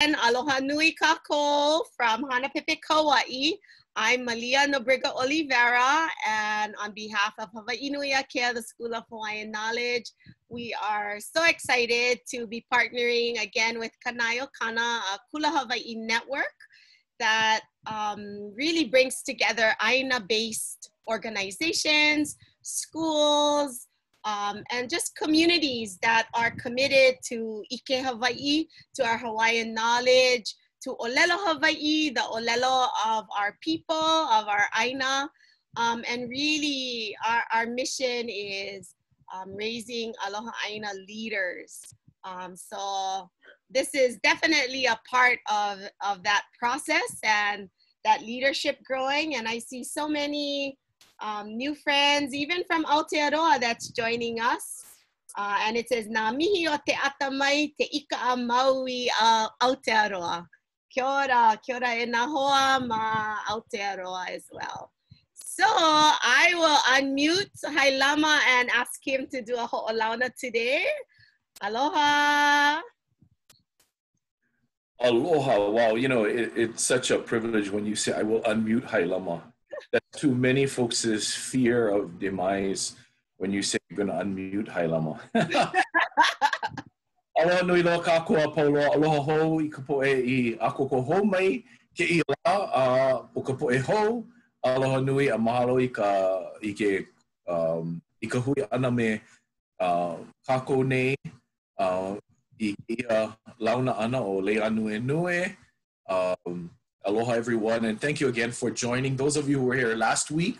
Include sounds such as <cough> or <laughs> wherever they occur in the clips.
Aloha Nui Kako from Hanapepe, Kauai. I'm Malia Nobrega-Olivera, and on behalf of Hawaii Nui Akea, the School of Hawaiian Knowledge, we are so excited to be partnering again with Kanaio Kana, a Kula Hawaii network that um, really brings together Aina-based organizations, schools, um, and just communities that are committed to Ike Hawaii, to our Hawaiian knowledge, to Olelo Hawaii, the Olelo of our people, of our Aina. Um, and really, our, our mission is um, raising Aloha Aina leaders. Um, so this is definitely a part of, of that process and that leadership growing. And I see so many um, new friends, even from Aotearoa that's joining us. Uh, and it says, Nā mihi o te atamai te ika a maui a Aotearoa. Kia ora, kia ora e nā hoa ma Aotearoa as well. So I will unmute Hailama and ask him to do a ho'olauna today. Aloha. Aloha. Wow, you know, it, it's such a privilege when you say, I will unmute Hailama. That's too many folks' fear of demise when you say you're going to unmute Hailama. <laughs> Aloha nui loa ka kua paulo. Aloha hou i ka poe i ako ko hou mai ke i la a o ka poe hou. Aloha nui a mahalo i ka i ke um, i ka hui ana me uh, kako nei uh, i ia launa ana o le anu e nue um, Aloha, everyone, and thank you again for joining. Those of you who were here last week,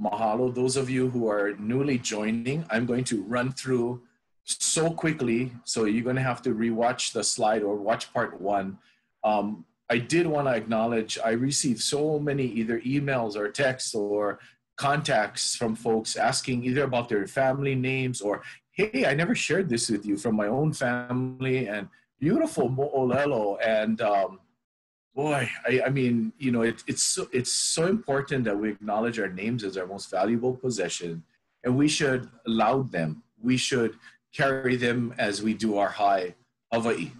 mahalo. Those of you who are newly joining, I'm going to run through so quickly, so you're going to have to rewatch the slide or watch part one. Um, I did want to acknowledge I received so many either emails or texts or contacts from folks asking either about their family names or, hey, I never shared this with you from my own family and beautiful mo'olelo. And um, boy, I, I, mean, you know, it, it's so, it's so important that we acknowledge our names as our most valuable possession, and we should laud them. We should carry them as we do our high Hawaii.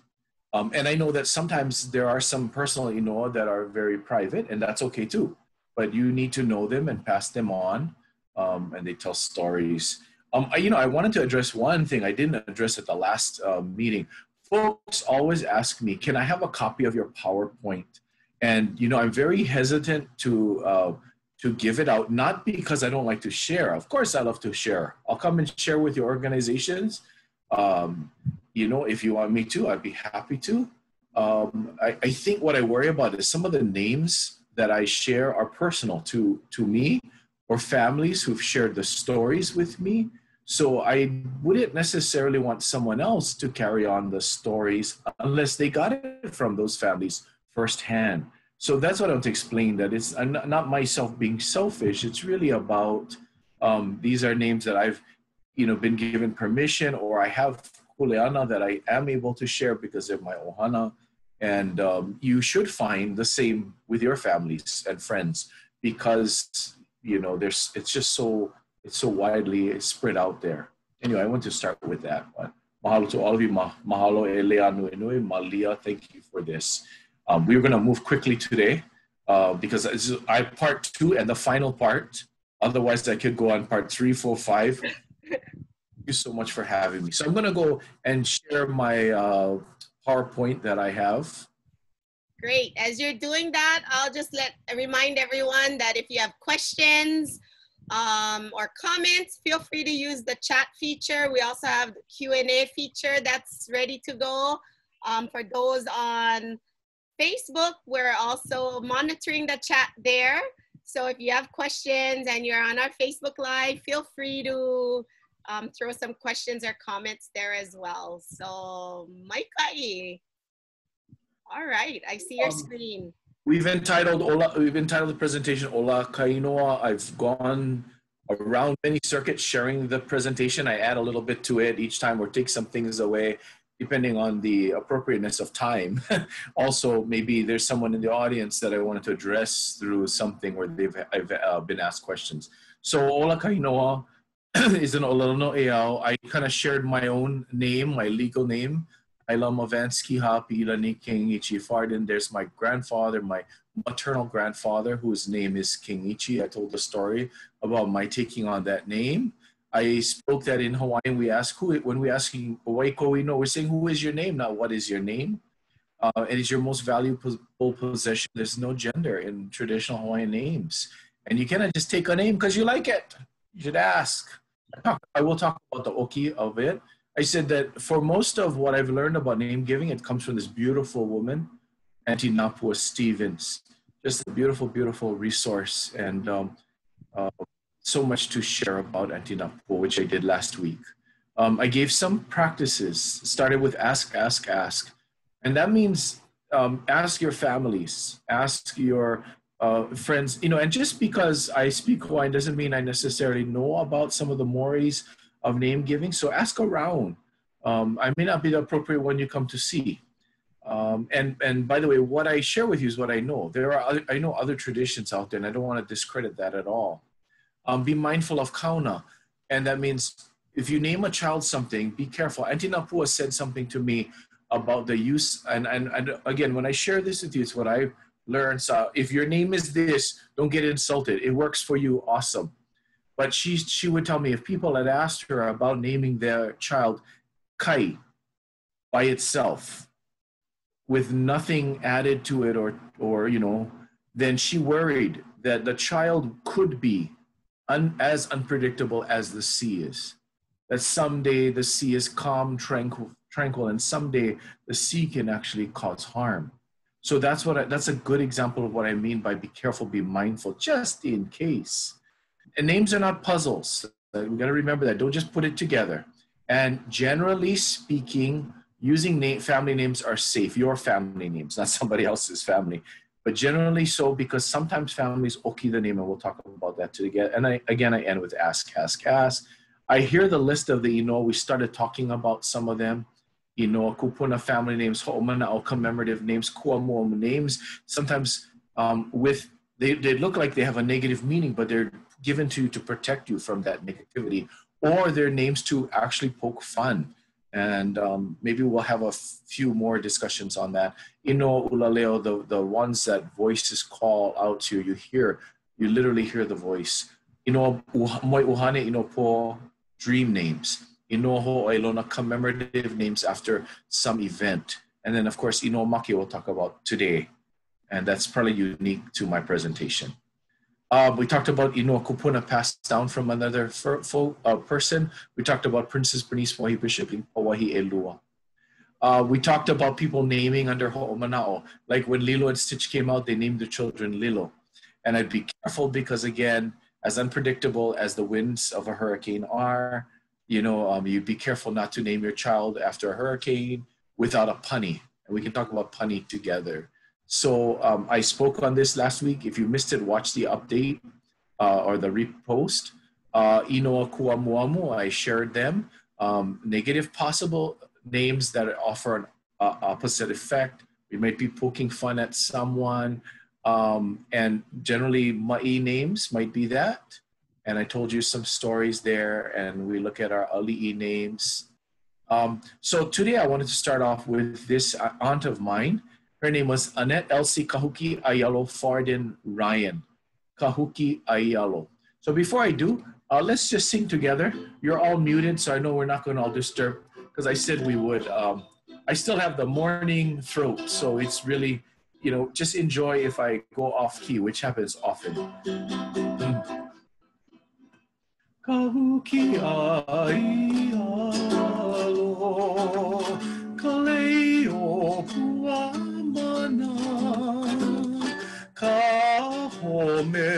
Um, and I know that sometimes there are some personal inoa that are very private, and that's okay too. But you need to know them and pass them on, um, and they tell stories. Um, I, you know, I wanted to address one thing I didn't address at the last uh, meeting folks always ask me, can I have a copy of your PowerPoint? And, you know, I'm very hesitant to, uh, to give it out, not because I don't like to share. Of course, I love to share. I'll come and share with your organizations. Um, you know, if you want me to, I'd be happy to. Um, I, I think what I worry about is some of the names that I share are personal to, to me or families who've shared the stories with me so I wouldn't necessarily want someone else to carry on the stories unless they got it from those families firsthand. So that's what I want to explain. That it's not myself being selfish. It's really about um, these are names that I've, you know, been given permission, or I have kuleana that I am able to share because of my ohana. And um, you should find the same with your families and friends because you know there's it's just so it's so widely spread out there. Anyway, I want to start with that one. Mahalo to all of you. Mahalo e lea nui nui. Malia, thank you for this. Um, we're going to move quickly today uh, because I part two and the final part. Otherwise, I could go on part three, four, five. Thank you so much for having me. So I'm going to go and share my uh, PowerPoint that I have. Great. As you're doing that, I'll just let remind everyone that if you have questions, um, or comments, feel free to use the chat feature. We also have the Q&A feature that's ready to go. Um, for those on Facebook, we're also monitoring the chat there. So if you have questions and you're on our Facebook Live, feel free to um, throw some questions or comments there as well. So Mike, all right, I see your um, screen. We've entitled Ola, we've entitled the presentation Ola Kainoa. I've gone around many circuits sharing the presentation. I add a little bit to it each time or take some things away depending on the appropriateness of time. <laughs> also, maybe there's someone in the audience that I wanted to address through something where they've I've, uh, been asked questions. So Ola Kainoa <clears throat> is an Olano Eao. I kind of shared my own name, my legal name, Ilama Vansky Hapi Ilani King Ichi Farden. There's my grandfather, my maternal grandfather, whose name is King Ichi. I told the story about my taking on that name. I spoke that in Hawaiian. We ask who, when we asking Waiko, we know we're saying who is your name, not what is your name. Uh, it is your most valuable possession. There's no gender in traditional Hawaiian names. And you cannot just take a name because you like it. You should ask. I will talk about the oki of it. I said that for most of what I've learned about name giving, it comes from this beautiful woman, Auntie Napua Stevens. Just a beautiful, beautiful resource and um, uh, so much to share about Auntie Napua, which I did last week. Um, I gave some practices, started with ask, ask, ask. And that means um, ask your families, ask your uh, friends, you know, and just because I speak Hawaiian doesn't mean I necessarily know about some of the mores of name giving. So ask around. Um, I may not be the appropriate one you come to see. Um, and and by the way, what I share with you is what I know. There are other, I know other traditions out there, and I don't want to discredit that at all. Um, be mindful of kauna, and that means if you name a child something, be careful. Auntie Napua said something to me about the use, and, and and again, when I share this with you, it's what I learned. So if your name is this, don't get insulted. It works for you, awesome. But she she would tell me if people had asked her about naming their child Kai by itself, with nothing added to it or or you know, then she worried that the child could be un, as unpredictable as the sea is. That someday the sea is calm, tranquil, tranquil, and someday the sea can actually cause harm. So that's what I, that's a good example of what I mean by be careful, be mindful, just in case. And names are not puzzles. Uh, we got to remember that. Don't just put it together. And generally speaking, using name, family names are safe. Your family names, not <laughs> somebody else's family. But generally so because sometimes families oki the name, and we'll talk about that together. And I, again, I end with ask, ask, ask. I hear the list of the, you know, we started talking about some of them you know, kupuna family names, ho'omana commemorative names, kuamoa names, sometimes um, with, they, they look like they have a negative meaning, but they're given to you to protect you from that negativity, or they're names to actually poke fun. And um, maybe we'll have a few more discussions on that. Ino ulaleo, the, the ones that voices call out to you, you hear, you literally hear the voice. Ino moi uhane ino po dream names Inoho Ailona commemorative names after some event. And then, of course, Inomaki we'll talk about today. And that's probably unique to my presentation. Uh, we talked about Inoa Kupuna passed down from another uh, person. We talked about Princess Bernice Mohi Bishop in Hawaii Elua. Uh, we talked about people naming under Ho'omana'o. Like when Lilo and Stitch came out, they named the children Lilo. And I'd be careful because, again, as unpredictable as the winds of a hurricane are, you know, um, you'd be careful not to name your child after a hurricane without a punny. And we can talk about punny together. So um, I spoke on this last week. If you missed it, watch the update uh, or the repost. Uh, Inoa Kuamuamu, I shared them. Um, negative possible names that offer an uh, opposite effect. We might be poking fun at someone. Um, and generally, ma'i names might be that and I told you some stories there, and we look at our ali'i names. Um, so today I wanted to start off with this aunt of mine. Her name was Annette Elsie Kahuki Ayalo Farden Ryan. Kahuki Ayalo. So before I do, uh, let's just sing together. You're all muted, so I know we're not going to all disturb because I said we would. Um, I still have the morning throat, so it's really, you know, just enjoy if I go off key, which happens often. Mm. Kahuki ai me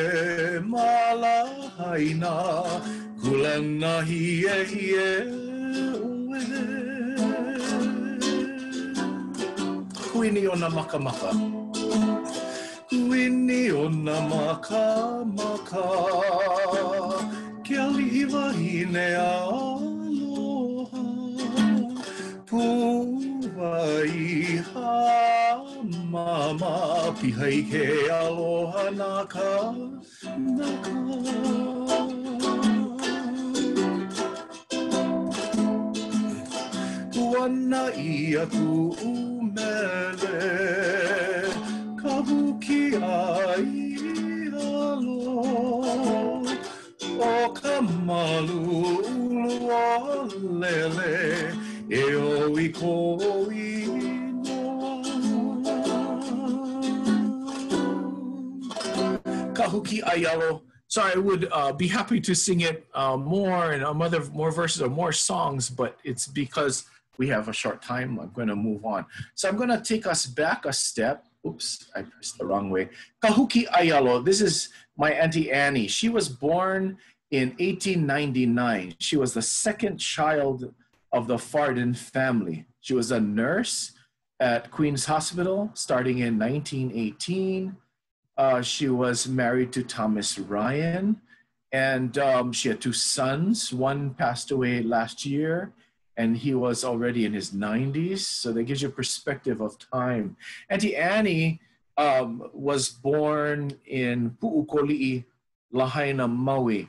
mala haina. Kulanga hi e hi e kuini ona maka maka kuini ona maka maka kia lihi wahi ne aloha. Pūwai hai mama pi hai ke aloha na ka na ka Kuana i a ku umele ka huki a i Ayalo so I would uh, be happy to sing it uh, more and um, other more verses or more songs, but it's because we have a short time. I'm going to move on. So I'm going to take us back a step. Oops, I pressed the wrong way. Kahuki Ayalo. This is my auntie Annie. She was born in 1899. She was the second child of the Farden family. She was a nurse at Queen's Hospital starting in 1918 uh, she was married to Thomas Ryan, and um, she had two sons. One passed away last year, and he was already in his 90s. So that gives you a perspective of time. Auntie Annie um, was born in Pu'ukoli'i, Lahaina, Maui.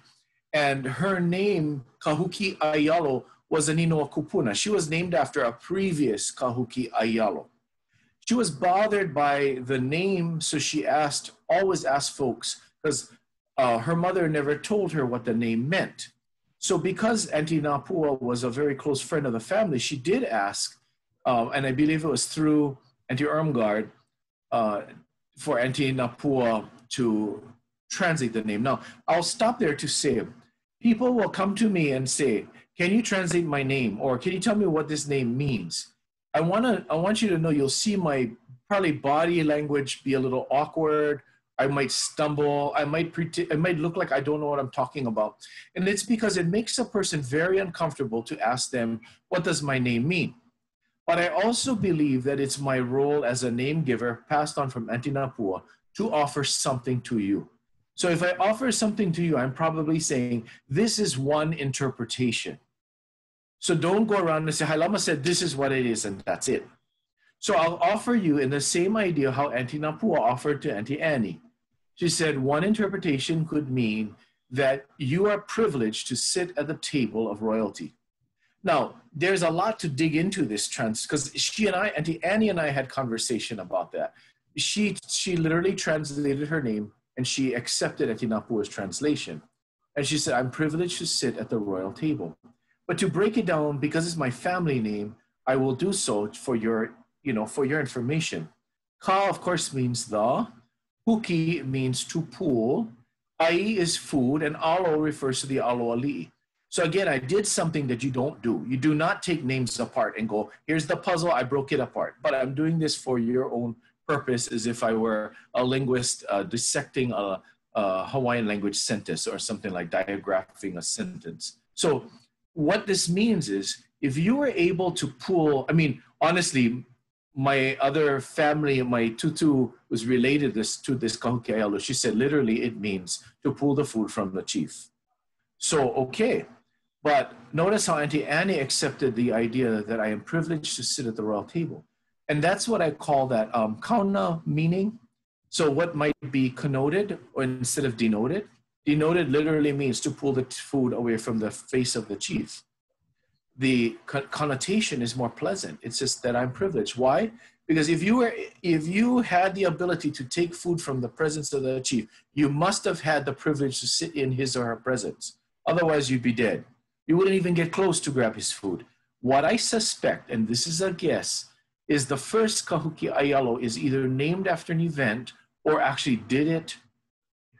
And her name, Kahuki Ayalo, was Aninoa Kupuna. She was named after a previous Kahuki Ayalo she was bothered by the name, so she asked, always asked folks, because uh, her mother never told her what the name meant. So because Auntie Napua was a very close friend of the family, she did ask, uh, and I believe it was through Auntie Irmgard, uh, for Auntie Napua to translate the name. Now, I'll stop there to say, people will come to me and say, can you translate my name? Or can you tell me what this name means? I want to I want you to know you'll see my probably body language be a little awkward. I might stumble. I might pretend. It might look like I don't know what I'm talking about, and it's because it makes a person very uncomfortable to ask them, "What does my name mean?" But I also believe that it's my role as a name giver, passed on from Auntie Napua, to offer something to you. So if I offer something to you, I'm probably saying this is one interpretation. So don't go around and say, Hailama said this is what it is, and that's it. So I'll offer you in the same idea how Auntie Napua offered to Auntie Annie. She said one interpretation could mean that you are privileged to sit at the table of royalty. Now, there's a lot to dig into this trans because she and I, Auntie Annie and I had conversation about that. She she literally translated her name and she accepted Auntie Napua's translation. And she said, I'm privileged to sit at the royal table. But to break it down, because it's my family name, I will do so for your, you know, for your information. Ka, of course, means the. Huki means to pool. Ai is food, and alo refers to the alo ali. So again, I did something that you don't do. You do not take names apart and go, here's the puzzle, I broke it apart. But I'm doing this for your own purpose as if I were a linguist uh, dissecting a, a Hawaiian language sentence or something like diagraphing a sentence. So what this means is if you were able to pull, I mean, honestly, my other family, my tutu was related this to this kahuki She said literally it means to pull the food from the chief. So, okay. But notice how Auntie Annie accepted the idea that I am privileged to sit at the royal table. And that's what I call that um, kauna meaning. So what might be connoted or instead of denoted Denoted literally means to pull the food away from the face of the chief. The connotation is more pleasant. It's just that I'm privileged. Why? Because if you were, if you had the ability to take food from the presence of the chief, you must have had the privilege to sit in his or her presence. Otherwise, you'd be dead. You wouldn't even get close to grab his food. What I suspect, and this is a guess, is the first Kahuki Ayalo is either named after an event or actually did it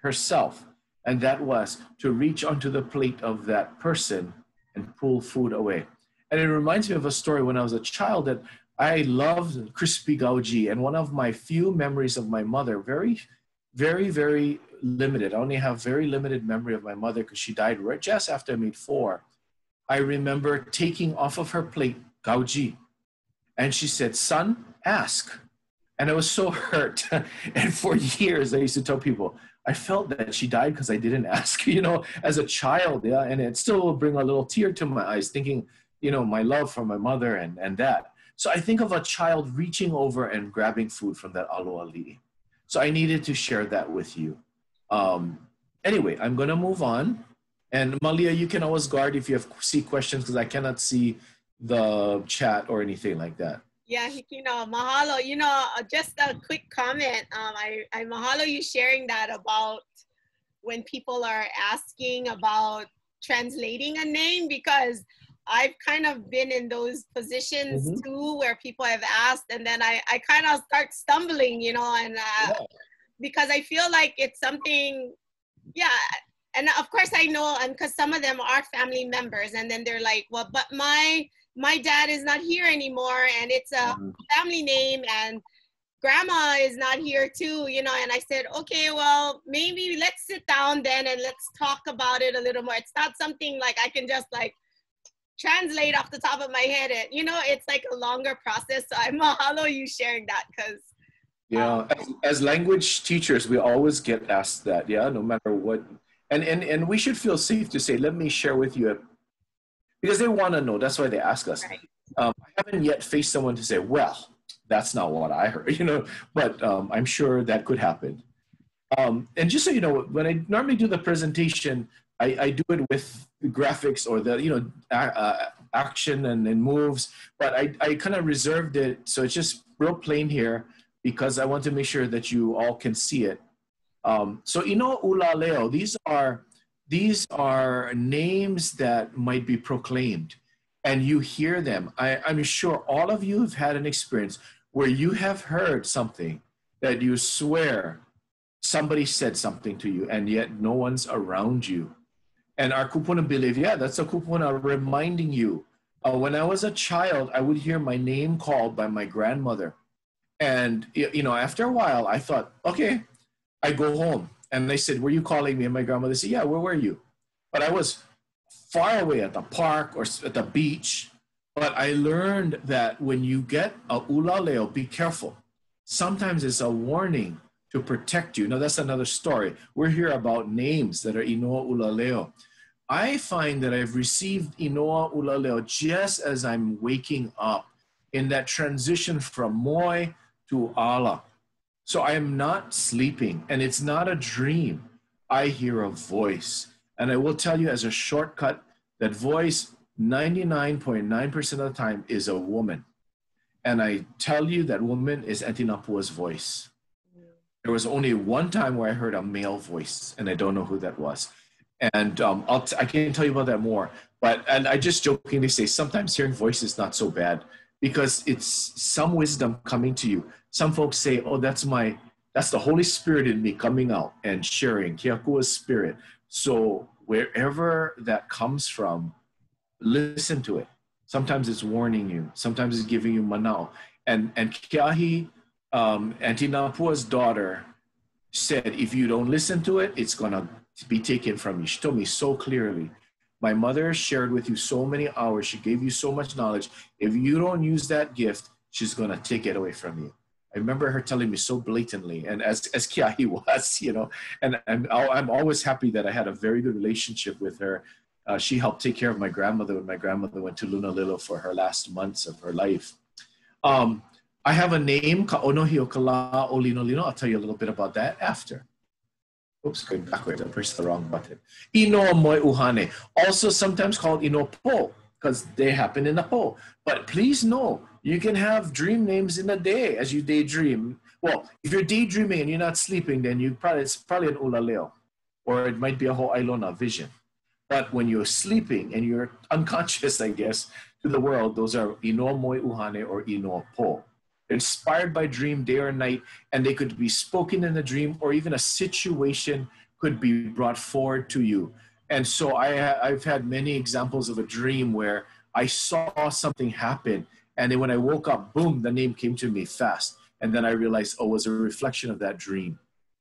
herself and that was to reach onto the plate of that person and pull food away. And it reminds me of a story when I was a child that I loved crispy gauji, and one of my few memories of my mother, very, very, very limited. I only have very limited memory of my mother because she died right just after I made four. I remember taking off of her plate gauji, and she said, "Son, ask." And I was so <laughs> hurt. <laughs> and for years, I used to tell people, I felt that she died because I didn't <laughs> ask, you know, as a child. Yeah. And it still will bring a little tear to my eyes, thinking, you know, my love for my mother and, and that. So I think of a child reaching over and grabbing food from that aloha li'i. So I needed to share that with you. Um, anyway, I'm going to move on. And Malia, you can always guard if you have see questions because I cannot see the chat or anything like that. Yeah, know, mahalo. You know, uh, just a quick comment. Um, I, I mahalo you sharing that about when people are asking about translating a name because I've kind of been in those positions mm-hmm. too where people have asked and then I, I kind of start stumbling, you know, and uh, yeah. because I feel like it's something, yeah. And of course I know, and because some of them are family members and then they're like, well, but my, my dad is not here anymore and it's a mm-hmm. family name and grandma is not here too you know and i said okay well maybe let's sit down then and let's talk about it a little more it's not something like i can just like translate off the top of my head and you know it's like a longer process so i'm <laughs> mahalo you sharing that because yeah um, as, as language teachers we always get asked that yeah no matter what and and and we should feel safe to say let me share with you a, because they want to know that's why they ask us right. um, i haven't yet faced someone to say well that's not what I heard, <laughs> you know, but um, I'm sure that could happen. Um, and just so you know, when I normally do the presentation, I, I do it with graphics or the, you know, uh, action and, and moves, but I, I kind of reserved it. So it's just real plain here because I want to make sure that you all can see it. Um, so Ino Ula Leo, these are, these are names that might be proclaimed and you hear them. I, I'm sure all of you have had an experience where you have heard something that you swear somebody said something to you and yet no one's around you. And our kupuna believe, yeah, that's a kupuna reminding you. Uh, when I was a child, I would hear my name called by my grandmother. And, you know, after a while, I thought, okay, I go home. And they said, were you calling me? And my grandmother said, yeah, where were you? But I was far away at the park or at the beach but I learned that when you get a ulaleo, be careful. Sometimes it's a warning to protect you. Now, that's another story. We're here about names that are Inoa Ulaleo. I find that I've received Inoa Ulaleo just as I'm waking up in that transition from Moi to Allah. So I am not sleeping and it's not a dream. I hear a voice. And I will tell you as a shortcut that voice 99.9% of the time is a woman. And I tell you that woman is Auntie Napua's voice. There was only one time where I heard a male voice, and I don't know who that was. And um, I'll t- I can tell you about that more. But and I just jokingly say sometimes hearing voice is not so bad because it's some wisdom coming to you. Some folks say, "Oh, that's my that's the Holy Spirit in me coming out and sharing Keakua's spirit." So wherever that comes from, listen to it. Sometimes it's warning you. Sometimes it's giving you manao. And and Kiahi, um, Auntie Napua's daughter, said, if you don't listen to it, it's gonna be taken from you. She told me so clearly. My mother shared with you so many hours. She gave you so much knowledge. If you don't use that gift, she's gonna take it away from you. I remember her telling me so blatantly, and as as Kiahi <laughs> was, you know, and I'm I'm always happy that I had a very good relationship with her uh, she helped take care of my grandmother when my grandmother went to Lunalilo for her last months of her life. Um, I have a name, Ka'onohiokala Olinolino. I'll tell you a little bit about that after. Oops, going backward. I pressed the wrong button. Ino Moi Uhane, also sometimes called Ino Po, because they happen in a Po. But please know, you can have dream names in a day as you daydream. Well, if you're daydreaming and you're not sleeping, then you probably it's probably an ulaleo, or it might be a ho'ailona vision. But when you're sleeping and you're <laughs> unconscious, I guess, to the world, those are ino moi uhane or ino po. Inspired by dream day or night, and they could be spoken in a dream, or even a situation could be brought forward to you. And so I, I've had many examples of a dream where I saw something happen, and then when I woke up, boom, the name came to me fast. And then I realized, oh, it was a reflection of that dream.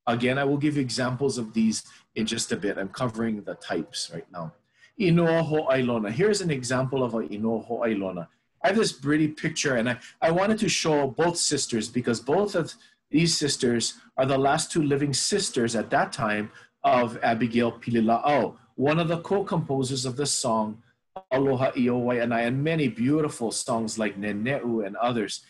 Again, I will give you examples of these in just a bit. I'm covering the types right now. Inoa Ho'ailona. Here's an example of a Inoa Ho'ailona. I have this pretty picture, and I, I wanted to show both sisters because both of these sisters are the last two living sisters at that time of Abigail Pilila'au, one of the co-composers of the song Aloha Iyo Waianae and many beautiful songs like Neneu and others.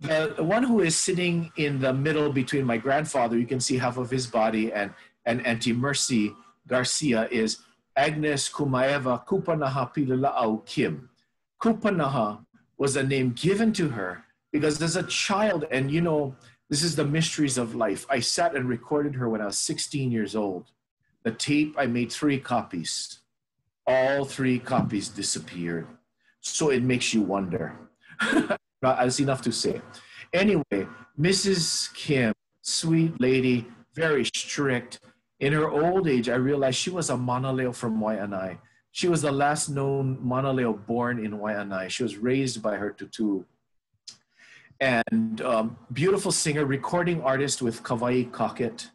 The, the one who is sitting in the middle between my grandfather, you can see half of his body, and and Auntie Mercy Garcia is Agnes Kumaeva Kupanaha Pilila'au Kim. Kupanaha was a name given to her because as a child, and you know, this is the mysteries of life. I sat and recorded her when I was 16 years old. The tape, I made three copies. All three copies disappeared. So it makes you wonder. <laughs> That's enough to say. Anyway, Mrs. Kim, sweet lady, very strict. In her old age, I realized she was a Manaleo from Waianae. She was the last known Manaleo born in Waianae. She was raised by her tutu. And um, beautiful singer, recording artist with Kawai Cockett.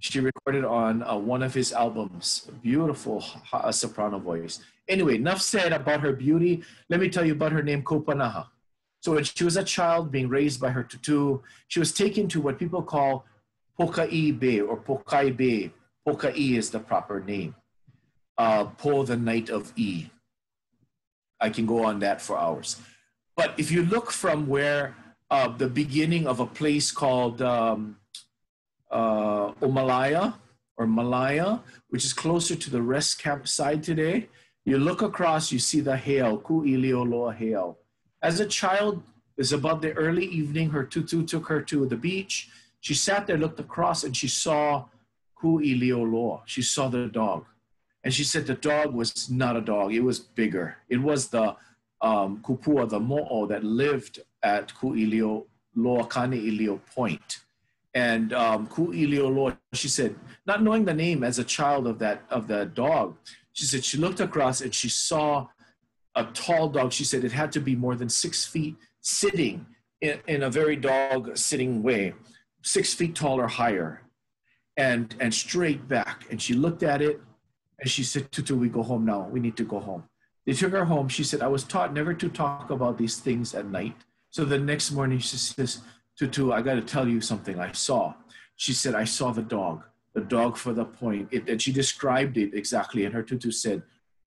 She recorded on uh, one of his albums. Beautiful uh, soprano voice. Anyway, enough said about her beauty. Let me tell you about her name, Kupanaha. So when she was a child being raised by her tutu, she was taken to what people call Pokai Bay or Pokai Bay. Pokai is the proper name. Uh, po, the Knight of E. I can go on that for hours. But if you look from where uh, the beginning of a place called um, uh, Omalaya or Malaya, which is closer to the rest camp side today, you look across, you see the hail, Ku Ilioloa hail. As a child, it's about the early evening. Her tutu took her to the beach. She sat there, looked across, and she saw Ku Ilioloa. She saw the dog. And she said the dog was not a dog, it was bigger. It was the um, kupua, the mo'o that lived at Ku Ilio, Loakane Ilio Point. And um, Ku Ilio Loa, she said, not knowing the name as a child of that of the dog, she said she looked across and she saw a tall dog. She said it had to be more than six feet sitting in, in a very dog sitting way, six feet tall or higher, and, and straight back. And she looked at it and she said, Tutu, we go home now. We need to go home. They took her home. She said, I was taught never to talk about these things at night. So the next morning she says, Tutu, I got to tell you something I saw. She said, I saw the dog, the dog for the point. It, and she described it exactly. And her tutu said,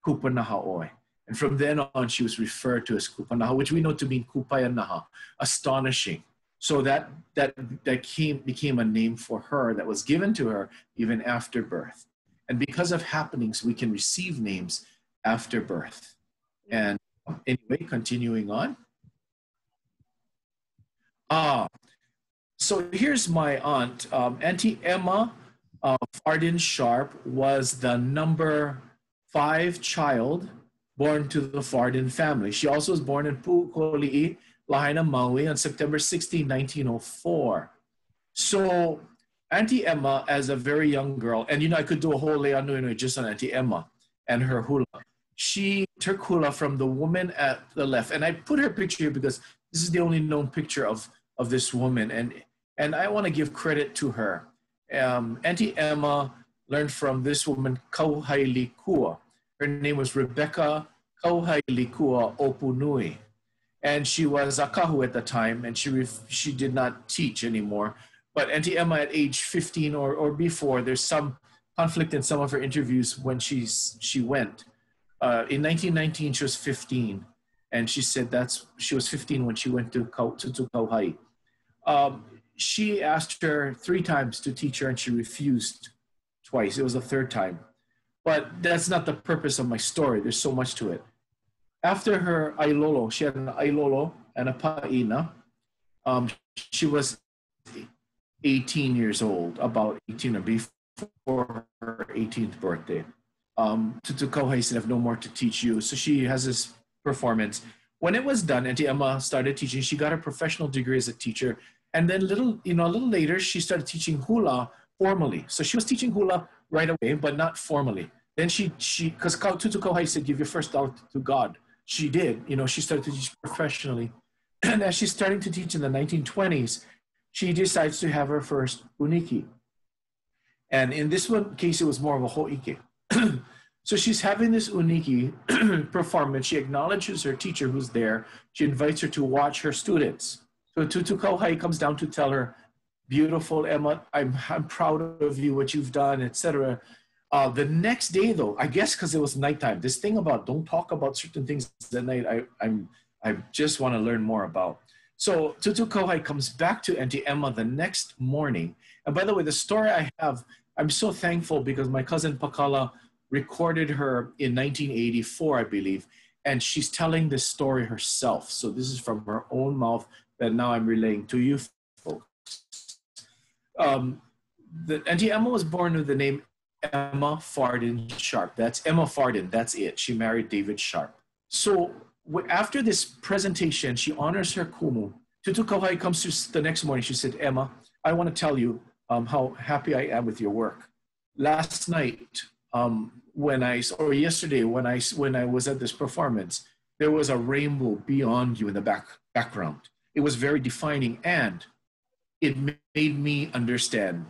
Kupanahaoi. And from then on, she was referred to as Kupanaha, which we know to mean Kupayanaha, astonishing. So that, that, that came, became a name for her that was given to her even after birth. And because of happenings, we can receive names after birth. And anyway, continuing on. Ah, so here's my aunt, um, Auntie Emma uh, Farden Sharpe was the number five child born to the Farden family. She also was born in Pu'ukoli'i, Lahaina, Maui on September 16, 1904. So Auntie Emma, as a very young girl, and you know, I could do a whole le'anui just on Auntie Emma and her hula. She took hula from the woman at the left. And I put her picture here because this is the only known picture of, of this woman. And, and I want to give credit to her. Um, Auntie Emma learned from this woman, Kauhaili Kua her name was Rebecca Kauhailikua Opunui. And she was a kahu at the time, and she, ref- she did not teach anymore. But Auntie Emma, at age 15 or, or before, there's some conflict in some of her interviews when she's, she went. Uh, in 1919, she was 15, and she said that's she was 15 when she went to, to, to Kauhai. Um, she asked her three times to teach her, and she refused twice. It was the third time. But that's not the purpose of my story. There's so much to it. After her Ailolo, she had an Ailolo and a Paina. Um, she was 18 years old, about 18 or before her 18th birthday. Um, Tutu Kauhai said, I have no more to teach you. So she has this performance. When it was done, Auntie Emma started teaching. She got a professional degree as a teacher. And then little, you know, a little later, she started teaching hula formally. So she was teaching hula right away, but not formally. Then she, she because Tutu Kauhai said, give your first dollar to God. She did. You know, she started to teach professionally. <clears throat> And as she's starting to teach in the 1920s, she decides to have her first uniki. And in this one case, it was more of a ho'ike. <clears throat> so she's having this uniki <clears throat> performance. She acknowledges her teacher who's there. She invites her to watch her students. So Tutu Kauhai comes down to tell her, beautiful Emma, I'm, I'm proud of you, what you've done, etc. Uh, the next day, though, I guess because it was nighttime, this thing about don't talk about certain things at night, I, I'm, I just want to learn more about. So Tutu Kauhai comes back to Auntie Emma the next morning. And by the way, the story I have, I'm so thankful because my cousin Pakala recorded her in 1984, I believe. and she's telling this story herself. So this is from her own mouth that now I'm relaying to you folks. Um, the Auntie Emma was born with the name Emma Farden Sharpe. That's Emma Farden. That's it. She married David Sharpe. So after this presentation, she honors her kumu. Tutu Kauhai comes to the next morning. She said, Emma, I want to tell you um, how happy I am with your work. Last night, um, when I, or yesterday, when I, when I was at this performance, there was a rainbow beyond you in the back, background. It was very defining and it made me understand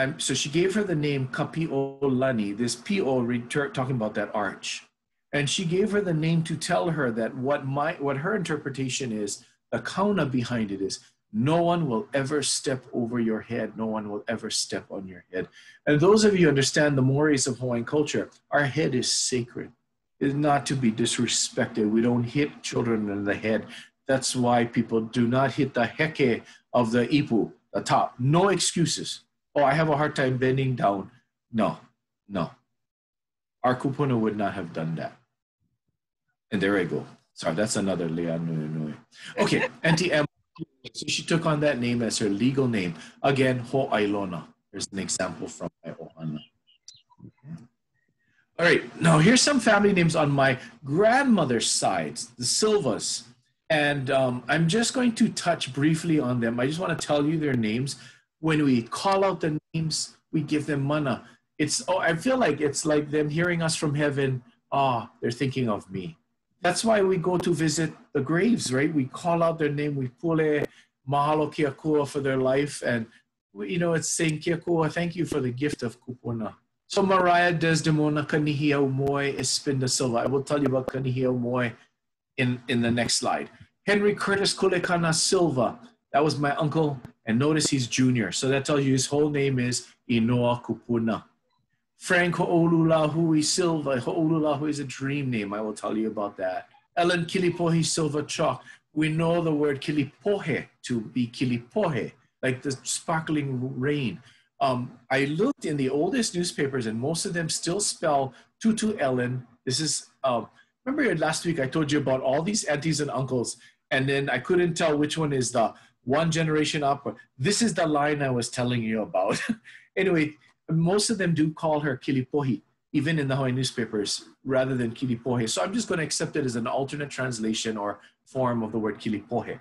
I'm, so she gave her the name Kapi'olani, this P.O. talking about that arch. And she gave her the name to tell her that what my what her interpretation is, the kauna behind it is no one will ever step over your head. No one will ever step on your head. And those of you understand the mores of Hawaiian culture, our head is sacred. It is not to be disrespected. We don't hit children in the head. That's why people do not hit the heke of the ipu, the top. No excuses oh, I have a hard time bending down. No, no. Our kupuna would not have done that. And there I go. Sorry, that's another Nui. Okay, <laughs> Auntie Emma. So she took on that name as her legal name. Again, Ho Ailona. Here's an example from my Ohana. All right, now here's some family names on my grandmother's side, the Silvas. And um, I'm just going to touch briefly on them. I just want to tell you their names when we call out the names, we give them mana. It's oh, I feel like it's like them hearing us from heaven. Ah, oh, they're thinking of me. That's why we go to visit the graves, right? We call out their name. We pule mahalo kiakua for their life, and you know it's saying kiakua, thank you for the gift of kupuna. So Mariah Desdemona Kanihia Moy Espinda Silva. I will tell you about Kanihia in, in the next slide. Henry Curtis Kulekana Silva. That was my uncle and notice he's junior. So that tells you his whole name is Inoa Kupuna. Frank Ho'olulahu Silva. Ho'olulahu is a dream name. I will tell you about that. Ellen Kilipohi Silva Chalk. We know the word Kilipohe to be Kilipohe, like the sparkling rain. Um, I looked in the oldest newspapers, and most of them still spell Tutu Ellen. This is, um, remember last week I told you about all these aunties and uncles, and then I couldn't tell which one is the one generation up. This is the line I was telling you about. <laughs> anyway, most of them do call her Kilipohi, even in the Hawaii newspapers, rather than Kilipohe. So I'm just going to accept it as an alternate translation or form of the word Kilipohe.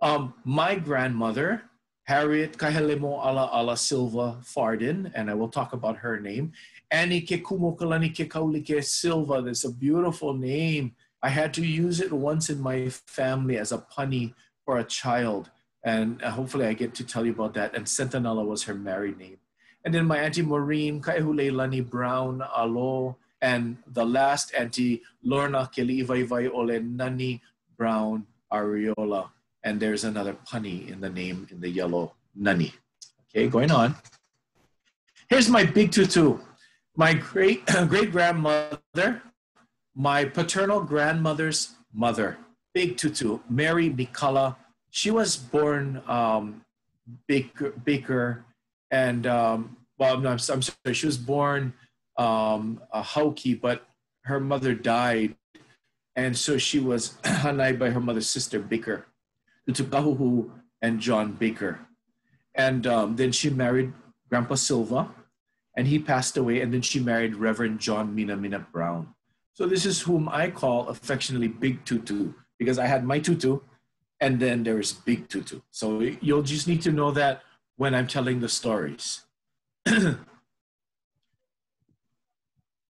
Um, my grandmother, Harriet Kahelemo Ala Ala Silva Farden, and I will talk about her name. Annie Kekumokalani Kekaulike Silva, that's a beautiful name. I had to use it once in my family as a punny for a child. And uh, hopefully I get to tell you about that. And Sentinella was her married name. And then my auntie Maureen, Lani Brown, Alo, and the last auntie, Lorna Kelivaivai Ole Nani Brown Ariola. And there's another punny in the name in the yellow, Nani. Okay, going on. Here's my big tutu. My great <clears throat> great grandmother, my paternal grandmother's mother big tutu, Mary Mikala. She was born um, Baker, Baker, and um, well, I'm, I'm, sorry, she was born um, a Hauki, but her mother died, and so she was <clears throat> hanai by her mother's sister Baker, Utukahuhu and John Baker, and um, then she married Grandpa Silva, and he passed away, and then she married Reverend John Mina Mina Brown. So this is whom I call affectionately Big Tutu because I had my tutu and then there's big tutu. So you'll just need to know that when I'm telling the stories. <clears throat>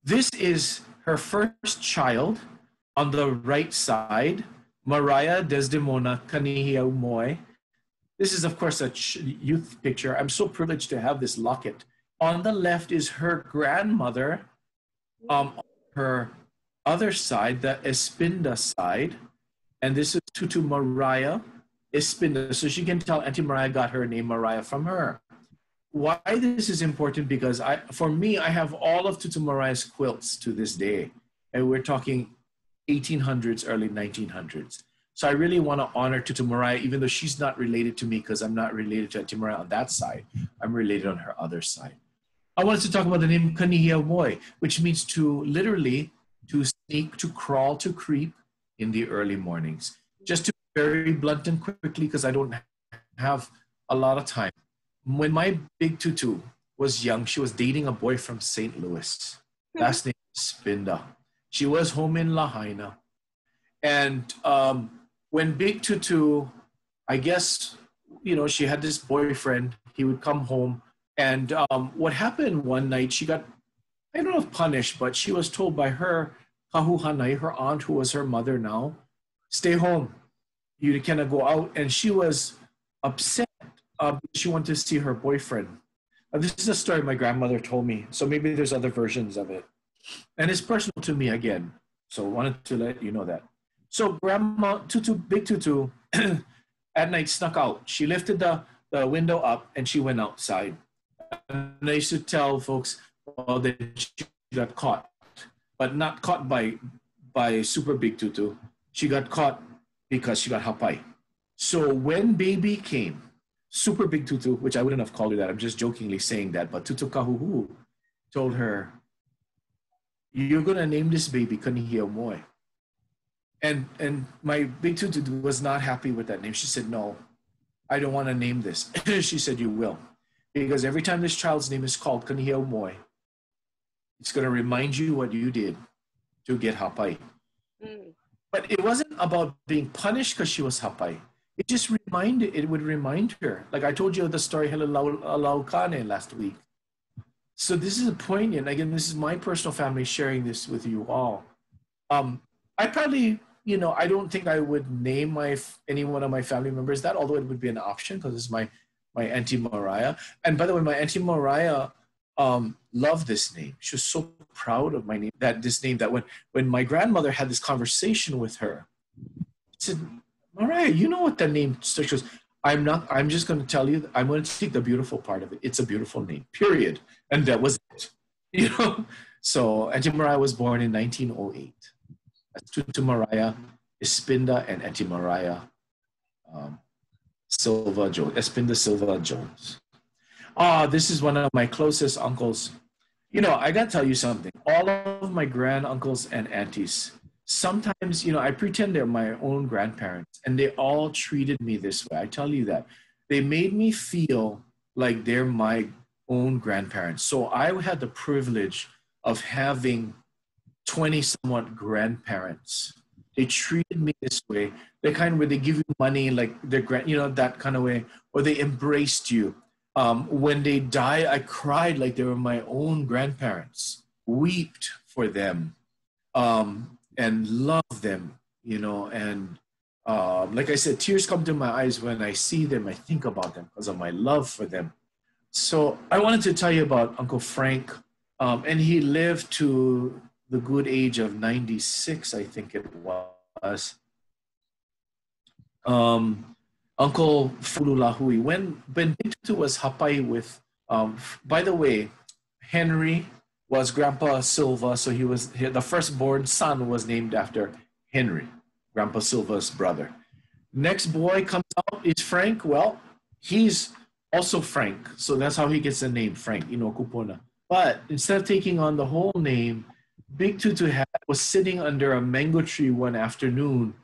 this is her first child on the right side, Mariah Desdemona Kanihia Moy. This is, of course, a youth picture. I'm so privileged to have this locket. On the left is her grandmother. Um, her other side, the Espinda side, and this is Tutu Mariah Espinda. So she can tell Auntie Mariah got her name Mariah from her. Why this is important because I, for me, I have all of Tutu Mariah's quilts to this day, and we're talking 1800s, early 1900s. So I really want to honor Tutu Mariah, even though she's not related to me because I'm not related to Auntie Mariah on that side. I'm related on her other side. I wanted to talk about the name Kanihia which means to literally to sneak, to crawl, to creep in the early mornings. Just to very blunt and quickly, because I don't have a lot of time. When my big tutu was young, she was dating a boy from St. Louis. Hmm. Last name is Spinda. She was home in Lahaina. And um, when Big Tutu, I guess, you know, she had this boyfriend, he would come home. And um, what happened one night, she got, I don't know if punished, but she was told by her kahuhanai, her aunt, who was her mother now, stay home. You cannot go out. And she was upset. Uh, she wanted to see her boyfriend. Uh, this is a story my grandmother told me, so maybe there's other versions of it. And it's personal to me again. So wanted to let you know that. So grandma Tutu, big Tutu, <clears throat> at night snuck out. She lifted the, the window up and she went outside. And I used to tell folks, well, that she got caught, but not caught by by super big Tutu. She got caught because she got hapai. So when baby came, super big Tutu, which I wouldn't have called her that, I'm just jokingly saying that, but Tutu Kahuhu told her, you're gonna name this baby Kanihia Moy. And and my big tutu was not happy with that name. She said, No, I don't want to name this. <laughs> she said, You will. Because every time this child's name is called Kanihia Moy, it's gonna remind you what you did to get hapai. Mm. But it wasn't about being punished because she was hapai. It just reminded it would remind her. Like I told you the story Hello Kane last week so this is poignant. Again, this is my personal family sharing this with you all. Um, I probably, you know, I don't think I would name my any one of my family members that, although it would be an option because it's my my auntie Mariah. And by the way, my auntie Mariah um, loved this name. She was so proud of my name. That this name that when when my grandmother had this conversation with her, she said, Mariah, you know what that name? She goes, I'm not, I'm just going to tell you, I'm going to take the beautiful part of it. It's a beautiful name, period. And that was it, <laughs> you know? So Auntie Mariah was born in 1908. That's Tutu Mariah, Espinda, and Auntie Mariah um, Silva Jones, Espinda Silva Jones. Ah, this is one of my closest uncles. You know, I got to tell you something. All of my grand uncles and aunties, sometimes, you know, I pretend they're my own grandparents and they all treated me this way. I tell you that. They made me feel like they're my own grandparents. So I had the privilege of having 20 somewhat grandparents. They treated me this way. They kind of where they give you money, like their grand, you know, that kind of way, or they embraced you. Um, when they died, I cried like they were my own grandparents, wept for them. Um, and loved them, you know. And uh, like I said, tears come to my eyes when I see them. I think about them because of my love for them. So I wanted to tell you about Uncle Frank, um, and he lived to the good age of 96, I think it was. Um, Uncle Fululahui, when Benito was hapai with, um, by the way, Henry was Grandpa Silva. So he was the firstborn son was named after Henry, Grandpa Silva's brother. Next boy comes out is Frank. Well, he's also Frank. So that's how he gets the name Frank, you know, Kupona. But instead of taking on the whole name, Big Tutu had, was sitting under a mango tree one afternoon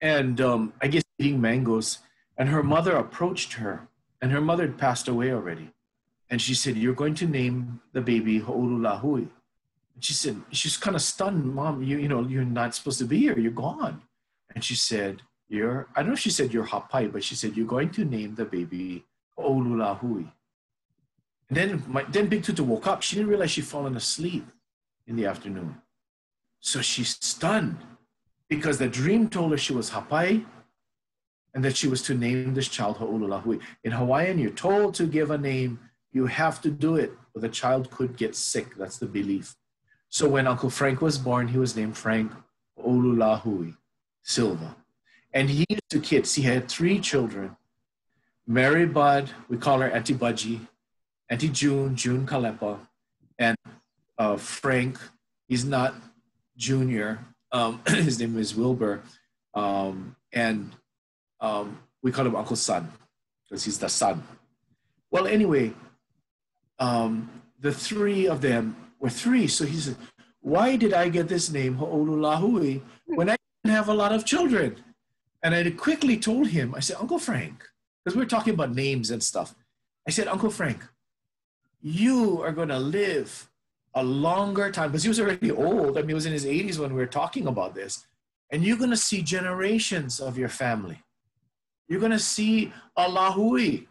and um, I guess eating mangoes. And her mother approached her, and her mother had passed away already. And she said, You're going to name the baby Ho'olulahui. She said, She's kind of stunned, Mom, you, you know, you're not supposed to be here. You're gone. And she said, You're, I don't know if she said you're hapai, but she said, You're going to name the baby Ho'olulahui. And then, my, then Big Tutu woke up. She didn't realize she'd fallen asleep in the afternoon. So she's stunned because the dream told her she was hapai and that she was to name this child Ho'olulahui. In Hawaiian, you're told to give a name you have to do it, or the child could get sick. That's the belief. So when Uncle Frank was born, he was named Frank Olulahui Silva. And he used to kids. He had three children. Mary Bud, we call her Auntie Budgie, Auntie June, June Kalepa, and uh, Frank, he's not junior. Um, <clears throat> his name is Wilbur. Um, and um, we call him Uncle Son because he's the son. Well, anyway, um, the three of them were three. So he said, why did I get this name, Ho'olulahui, when I didn't have a lot of children? And I quickly told him, I said, Uncle Frank, because we are talking about names and stuff. I said, Uncle Frank, you are going to live a longer time because he was already old. I mean, he was in his 80s when we were talking about this. And you're going to see generations of your family. You're going to see a lahui.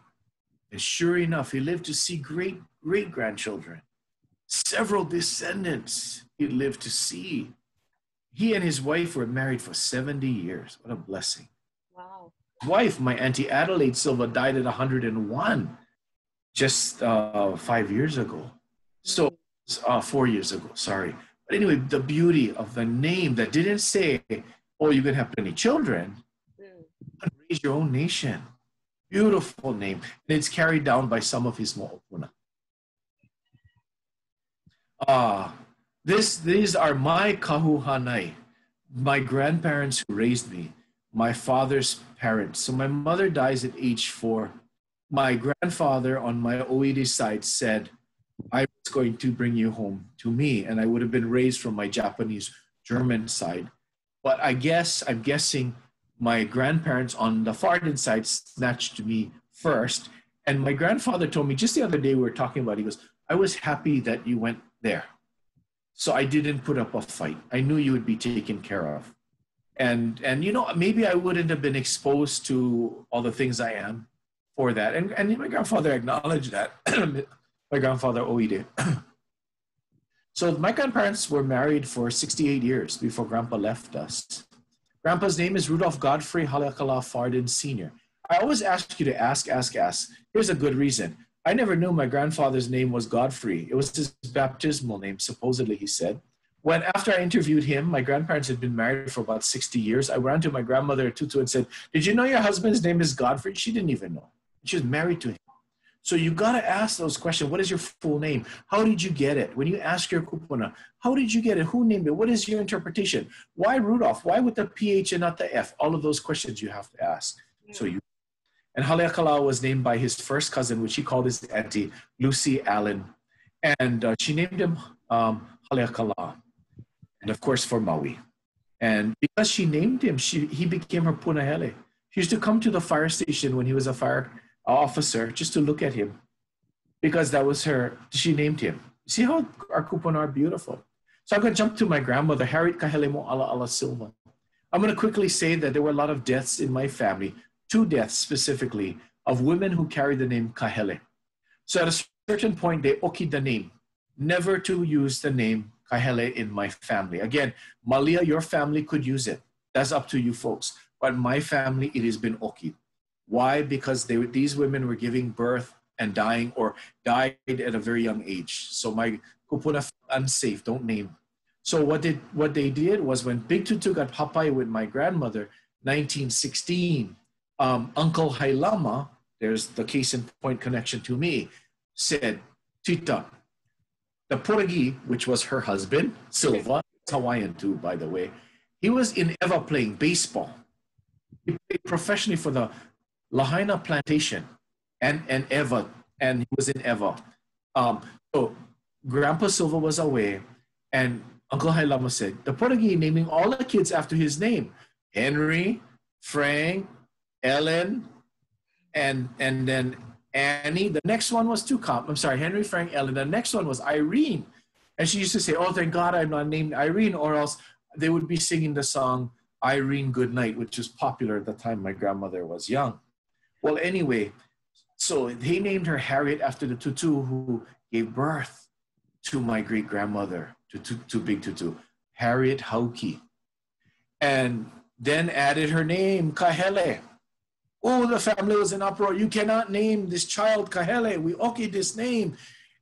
And sure enough, he lived to see great great grandchildren. Several descendants he lived to see. He and his wife were married for 70 years. What a blessing. Wow. His wife, my Auntie Adelaide Silva, died at 101 just uh, five years ago. So, uh, four years ago, sorry. But anyway, the beauty of the name that didn't say, oh, you can have plenty children, raise your own nation. Beautiful name. And it's carried down by some of his mo'opuna. Ah, this, these are my kahuhanai, my grandparents who raised me, my father's parents. So my mother dies at age four. My grandfather on my Oide side said, I was going to bring you home to me, and I would have been raised from my Japanese German side. But I guess, I'm guessing my grandparents on the Farden side snatched me first. And my grandfather told me just the other day we were talking about, he goes, I was happy that you went there. So I didn't put up a fight. I knew you would be taken care of. And and you know, maybe I wouldn't have been exposed to all the things I am for that. And and my grandfather acknowledged that. <clears throat> my grandfather Oide. <clears throat> so my grandparents were married for 68 years before grandpa left us. Grandpa's name is Rudolph Godfrey Haleakala Farden Sr. I always ask you to ask, ask, ask. Here's a good reason. I never knew my grandfather's name was Godfrey. It was his baptismal name, supposedly, he said. When after I interviewed him, my grandparents had been married for about 60 years. I ran to my grandmother Tutu and said, Did you know your husband's name is Godfrey? She didn't even know. She was married to him. So you got to ask those questions. What is your full name? How did you get it? When you ask your kupuna, how did you get it? Who named it? What is your interpretation? Why Rudolph? Why with the PH and not the F? All of those questions you have to ask. So you and Haleakala was named by his first cousin, which he called his auntie, Lucy Allen. And uh, she named him um, Haleakala, and of course for Maui. And because she named him, she, he became her punahele. She used to come to the fire station when he was a fire officer just to look at him because that was her, she named him. See how our kupuna are beautiful. So I'm going to jump to my grandmother, Harriet Kahelemo Ala Ala Silva. I'm going to quickly say that there were a lot of deaths in my family two deaths specifically of women who carry the name Kahele. So at a certain point, they okied the name, never to use the name Kahele in my family. Again, Malia, your family could use it. That's up to you folks. But my family, it has been okied. Why? Because they, these women were giving birth and dying or died at a very young age. So my kupuna unsafe, don't name. So what did what they did was when Big Tutu got hapai with my grandmother, 1916, um, Uncle Hailama, there's the case in point connection to me, said, Tita, the Portuguese, which was her husband, Silva, Hawaiian too, by the way, he was in Ewa playing baseball. He played professionally for the Lahaina plantation and, and Ewa, and he was in Ewa. Um, so Grandpa Silva was away, and Uncle Hailama said, the Portuguese naming all the kids after his name Henry, Frank, Ellen, and and then Annie. The next one was two comp. I'm sorry, Henry, Frank, Ellen. The next one was Irene, and she used to say, "Oh, thank God I'm not named Irene," or else they would be singing the song Irene Goodnight, which was popular at the time my grandmother was young. Well, anyway, so they named her Harriet after the tutu who gave birth to my great grandmother, to, to, to Big Tutu, Harriet Hauki. And then added her name, Kahele, Oh, the family was in uproar. You cannot name this child Kahele. We okay this name.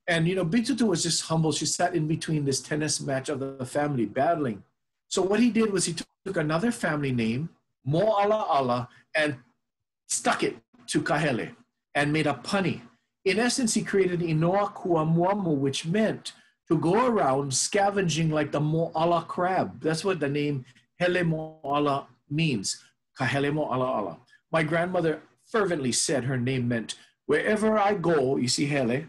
And you know, Big Tutu was just humble. She sat in between this tennis match of the family battling. So what he did was he took another family name, Mo and stuck it to Kahele and made a punny. In essence, he created Inoa Kuamuamu, which meant to go around scavenging like the Mo'ala crab. That's what the name Hele Mo'ala means. Kahele Mo'ala Ala my grandmother fervently said her name meant, wherever I go, you see, Hele,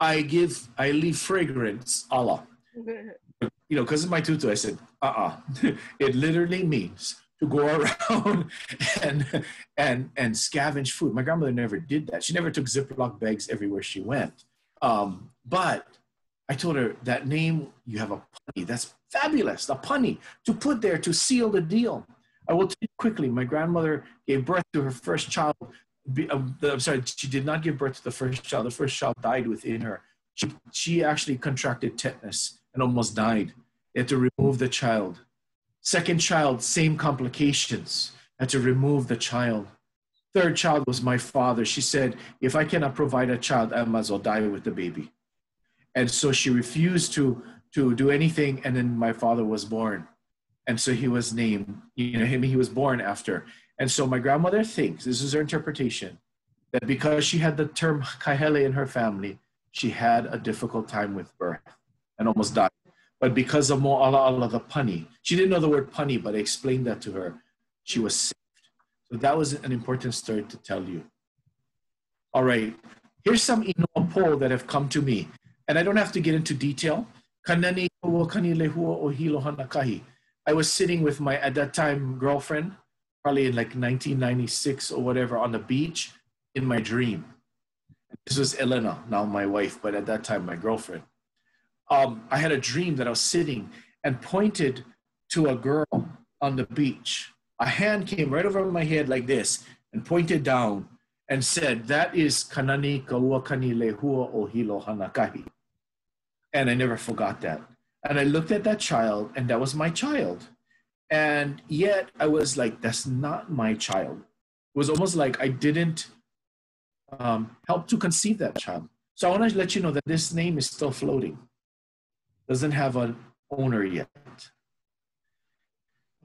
I give, I leave fragrance, Allah. <laughs> you know, because of my tutu, I said, uh-uh. <laughs> it literally means to go <laughs> around and and and scavenge food. My grandmother never did that. She never took Ziploc bags everywhere she went. Um, but I told her that name, you have a punny. That's fabulous. The punny to put there to seal the deal. I will tell you quickly. My grandmother gave birth to her first child. Um, I'm sorry, she did not give birth to the first child. The first child died within her. She, she actually contracted tetanus and almost died. They had to remove the child. Second child, same complications. Had to remove the child. Third child was my father. She said, if I cannot provide a child, I might as well die with the baby. And so she refused to, to do anything. And then my father was born. And so he was named, you know, him, he was born after. And so my grandmother thinks, this is her interpretation, that because she had the term kahele in her family, she had a difficult time with birth and almost died. But because of more Allah Allah the punny, she didn't know the word punny, but I explained that to her. She was saved. So that was an important story to tell you. All right, here's some Inoa poll that have come to me, and I don't have to get into detail. I was sitting with my at that time girlfriend, probably in like 1996 or whatever, on the beach in my dream. This was Elena, now my wife, but at that time my girlfriend um, I had a dream that I was sitting and pointed to a girl on the beach. A hand came right over my head like this and pointed down and said, That is Kanani Kauakani Lehua o Hilo Hanakahi. And I never forgot that. And I looked at that child, and that was my child. And yet I was like, That's not my child. It was almost like I didn't um, help to conceive that child. So I want to let you know that this name is still floating doesn't have an owner yet.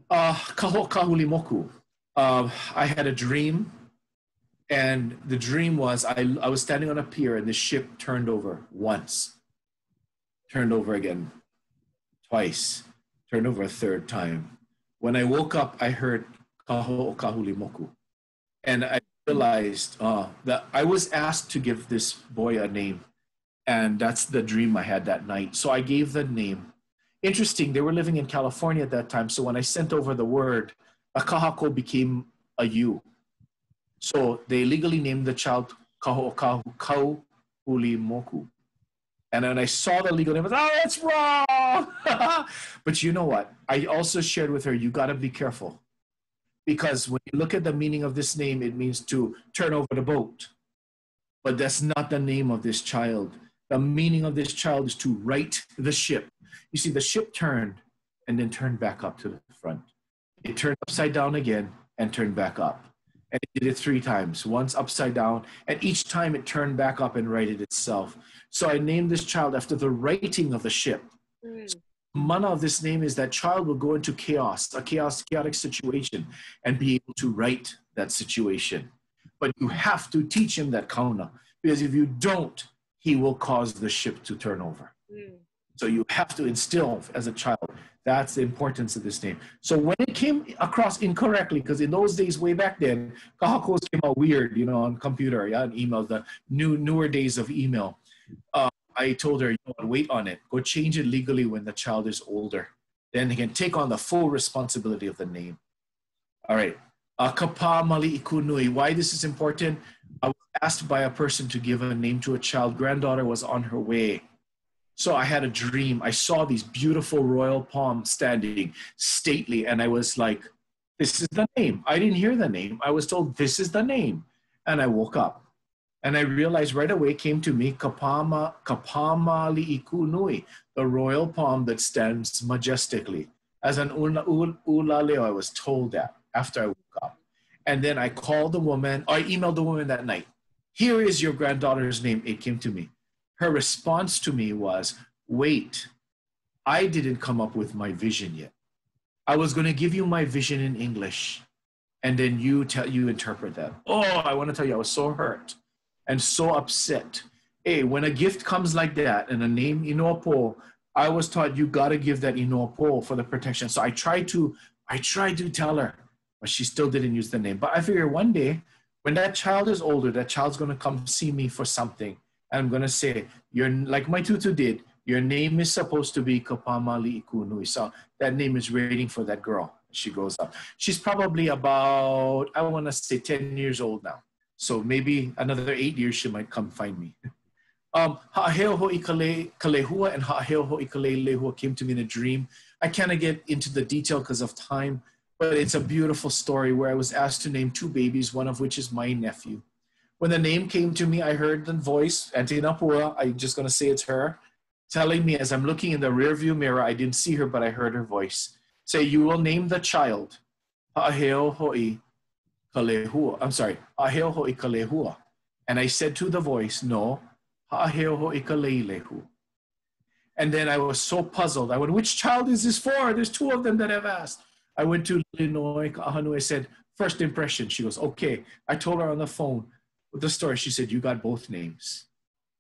Uh, kaho. Uh, I had a dream, and the dream was I, I was standing on a pier and the ship turned over once, turned over again, twice, turned over a third time. When I woke up, I heard kaho kahulimoku. And I realized uh, that I was asked to give this boy a name and that's the dream I had that night. So I gave the name. Interesting, they were living in California at that time. So when I sent over the word, Akahako became a U. So they legally named the child Kaho Kahu Uli Moku. And when I saw the legal name, I was, oh, that's wrong. <laughs> but you know what? I also shared with her, you got to be careful. Because when you look at the meaning of this name, it means to turn over the boat. But that's not the name of this child. The meaning of this child is to right the ship. You see, the ship turned and then turned back up to the front. It turned upside down again and turned back up. And it did it three times, once upside down, and each time it turned back up and righted itself. So I named this child after the righting of the ship. Mm. mana of this name is that child will go into chaos, a chaos, chaotic situation, and be able to right that situation. But you have to teach him that kaona, because if you don't, he will cause the ship to turn over. Mm. So you have to instill as a child. That's the importance of this name. So when it came across incorrectly, because in those days, way back then, kahakos came out weird, you know, on computer, yeah, and email, the new newer days of email. Uh, I told her, you know, wait on it. Go change it legally when the child is older. Then he can take on the full responsibility of the name. All right. Kapa mali ikunui. Why this is important? I was asked by a person to give a name to a child. Granddaughter was on her way. So I had a dream. I saw these beautiful royal palms standing stately, and I was like, this is the name. I didn't hear the name. I was told, this is the name. And I woke up. And I realized right away came to me Kapama Kapama Liikunui, the royal palm that stands majestically. As an ulaleo, I was told that after I. And then I called the woman, I emailed the woman that night. Here is your granddaughter's name. It came to me. Her response to me was, Wait, I didn't come up with my vision yet. I was going to give you my vision in English, and then you tell you interpret that. Oh, I want to tell you, I was so hurt and so upset. Hey, when a gift comes like that and a name Inopo, I was taught you got to give that Inopo for the protection. So I tried to, I tried to tell her, but she still didn't use the name. But I figure one day when that child is older, that child's to come see me for something. And I'm to say, you're like my tutu did, your name is supposed to be Kapamali Ikunui. So that name is waiting for that girl. She goes up. She's probably about, I want to say 10 years old now. So maybe another eight years she might come find me. <laughs> Um, Ha'aheo ho'ikale kalehua and Ha'aheo ho'ikale lehua came to me in a dream. I cannot get into the detail because of time, but it's a beautiful story where I was asked to name two babies, one of which is my nephew. When the name came to me, I heard the voice, Auntie Napua, I'm just going to say it's her, telling me as I'm looking in the rearview mirror, I didn't see her, but I heard her voice say, You will name the child Ha'aheo ho'i kalehua. I'm sorry, Ha'aheo ho'i kalehua. And I said to the voice, No, and then I was so puzzled. I went, which child is this for? There's two of them that I've asked. I went to Illinois, I said, first impression. She goes, okay. I told her on the phone the story. She said, you got both names.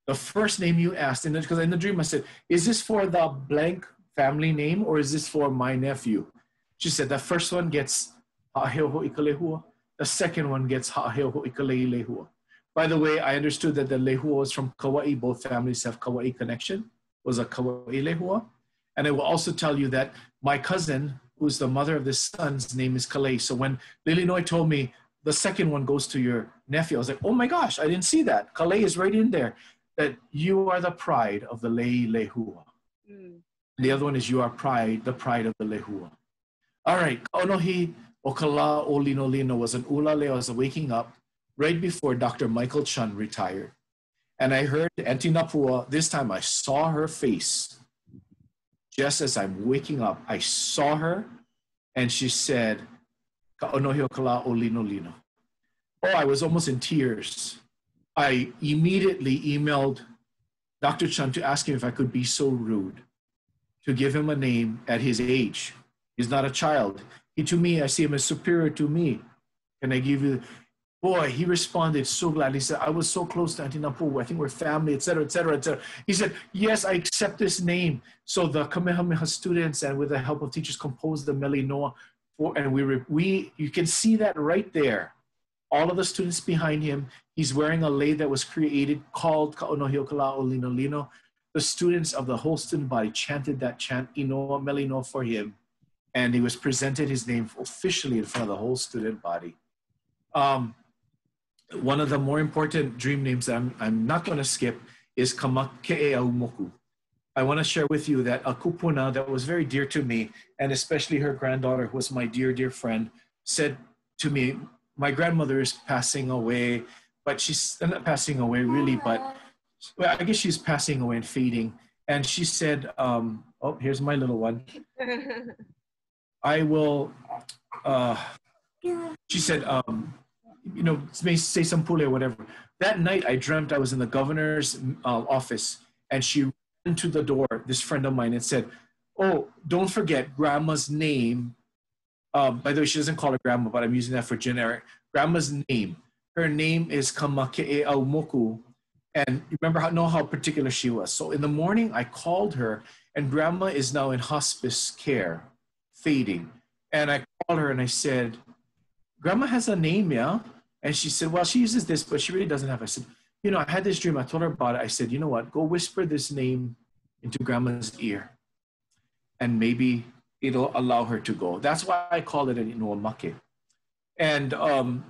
The first name you asked, and because in the dream I said, is this for the blank family name or is this for my nephew? She said, the first one gets Ha'aheoho. The second one gets Ha'aheoho. By the way, I understood that the lehua was from Kauai. Both families have Kauai connection. Was a Kauai lehua. And I will also tell you that my cousin, who's the mother of this son's name is Kalei. So when Lilinoe told me the second one goes to your nephew, I was like, oh my gosh, I didn't see that. Kalei is right in there. That you are the pride of the lei lehua. Mm. The other one is you are pride, the pride of the lehua. All right, Onohi Okala Olinolino was an ulaleo, I was waking up right before Dr. Michael Chun retired. And I heard Auntie Napua, this time I saw her face. Just as I'm waking up, I saw her and she said, Oh, I was almost in tears. I immediately emailed Dr. Chun to ask him if I could be so rude to give him a name at his age. He's not a child. He to me, I see him as superior to me. Can I give you Boy, he responded so gladly. He said, I was so close to Auntie Napua. I think we're family, etc., etc., etc. He said, Yes, I accept this name. So the Kamehameha students and with the help of teachers composed the Mele Noa. For, and we, we, you can see that right there. All of the students behind him, he's wearing a lei that was created called Ka'onohio Kala'o Lino Lino. The students of the whole student body chanted that chant, Inoa Mele Noa, for him. And he was presented his name officially in front of the whole student body. Um, one of the more important dream names I'm, I'm not going to skip is Kamake'eaumoku. I want to share with you that a kupuna that was very dear to me, and especially her granddaughter, who was my dear, dear friend, said to me, My grandmother is passing away, but she's not passing away really, but well, I guess she's passing away and fading. And she said, um, Oh, here's my little one. <laughs> I will, uh, she said, um, you know, may say some pule or whatever. That night, I dreamt I was in the governor's uh, office, and she ran to the door, this friend of mine, and said, "Oh, don't forget grandma's name." Um, by the way, she doesn't call her grandma, but I'm using that for generic. Grandma's name. Her name is Kamakee Aumoku, and you remember how know how particular she was. So in the morning, I called her, and grandma is now in hospice care, fading. And I called her and I said, Grandma has a name, yeah? And she said, Well, she uses this, but she really doesn't have. I said, You know, I had this dream. I told her about it. I said, You know what? Go whisper this name into Grandma's ear, and maybe it'll allow her to go. That's why I call it an Inuamake. And, um,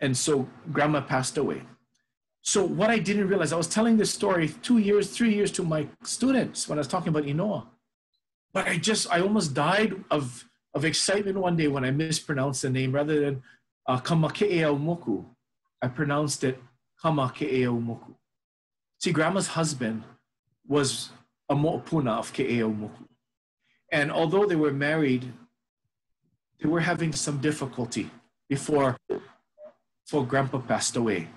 and so Grandma passed away. So what I didn't realize, I was telling this story two years, three years to my students when I was talking about Inoa. But I just, I almost died of of excitement one day when I mispronounced the name rather than uh, Kamake'eaumoku. I pronounced it Kamake'eaumoku. See, Grandma's husband was a mo'opuna of Ke'eaumoku. And although they were married, they were having some difficulty before, before Grandpa passed away.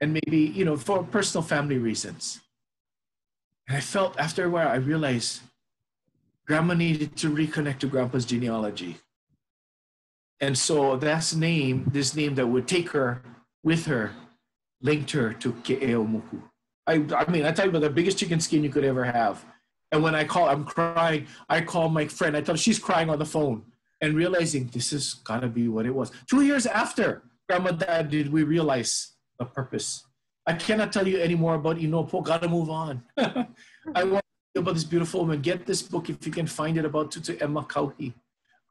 And maybe, you know, for personal family reasons. And I felt after a while, I realized Grandma needed to reconnect to Grandpa's genealogy. And so that's name, this name that would take her with her, linked her to Ke'eaumoku. I, I mean, I tell you about the biggest chicken skin you could ever have. And when I call, I'm crying. I call my friend. I tell her she's crying on the phone and realizing this is gotta be what it was. Two years after Grandma died, did we realize the purpose. I cannot tell you any more about Inopo. Gotta move on. <laughs> I want to about this beautiful woman. Get this book if you can find it about Tutu Emma Kauhi.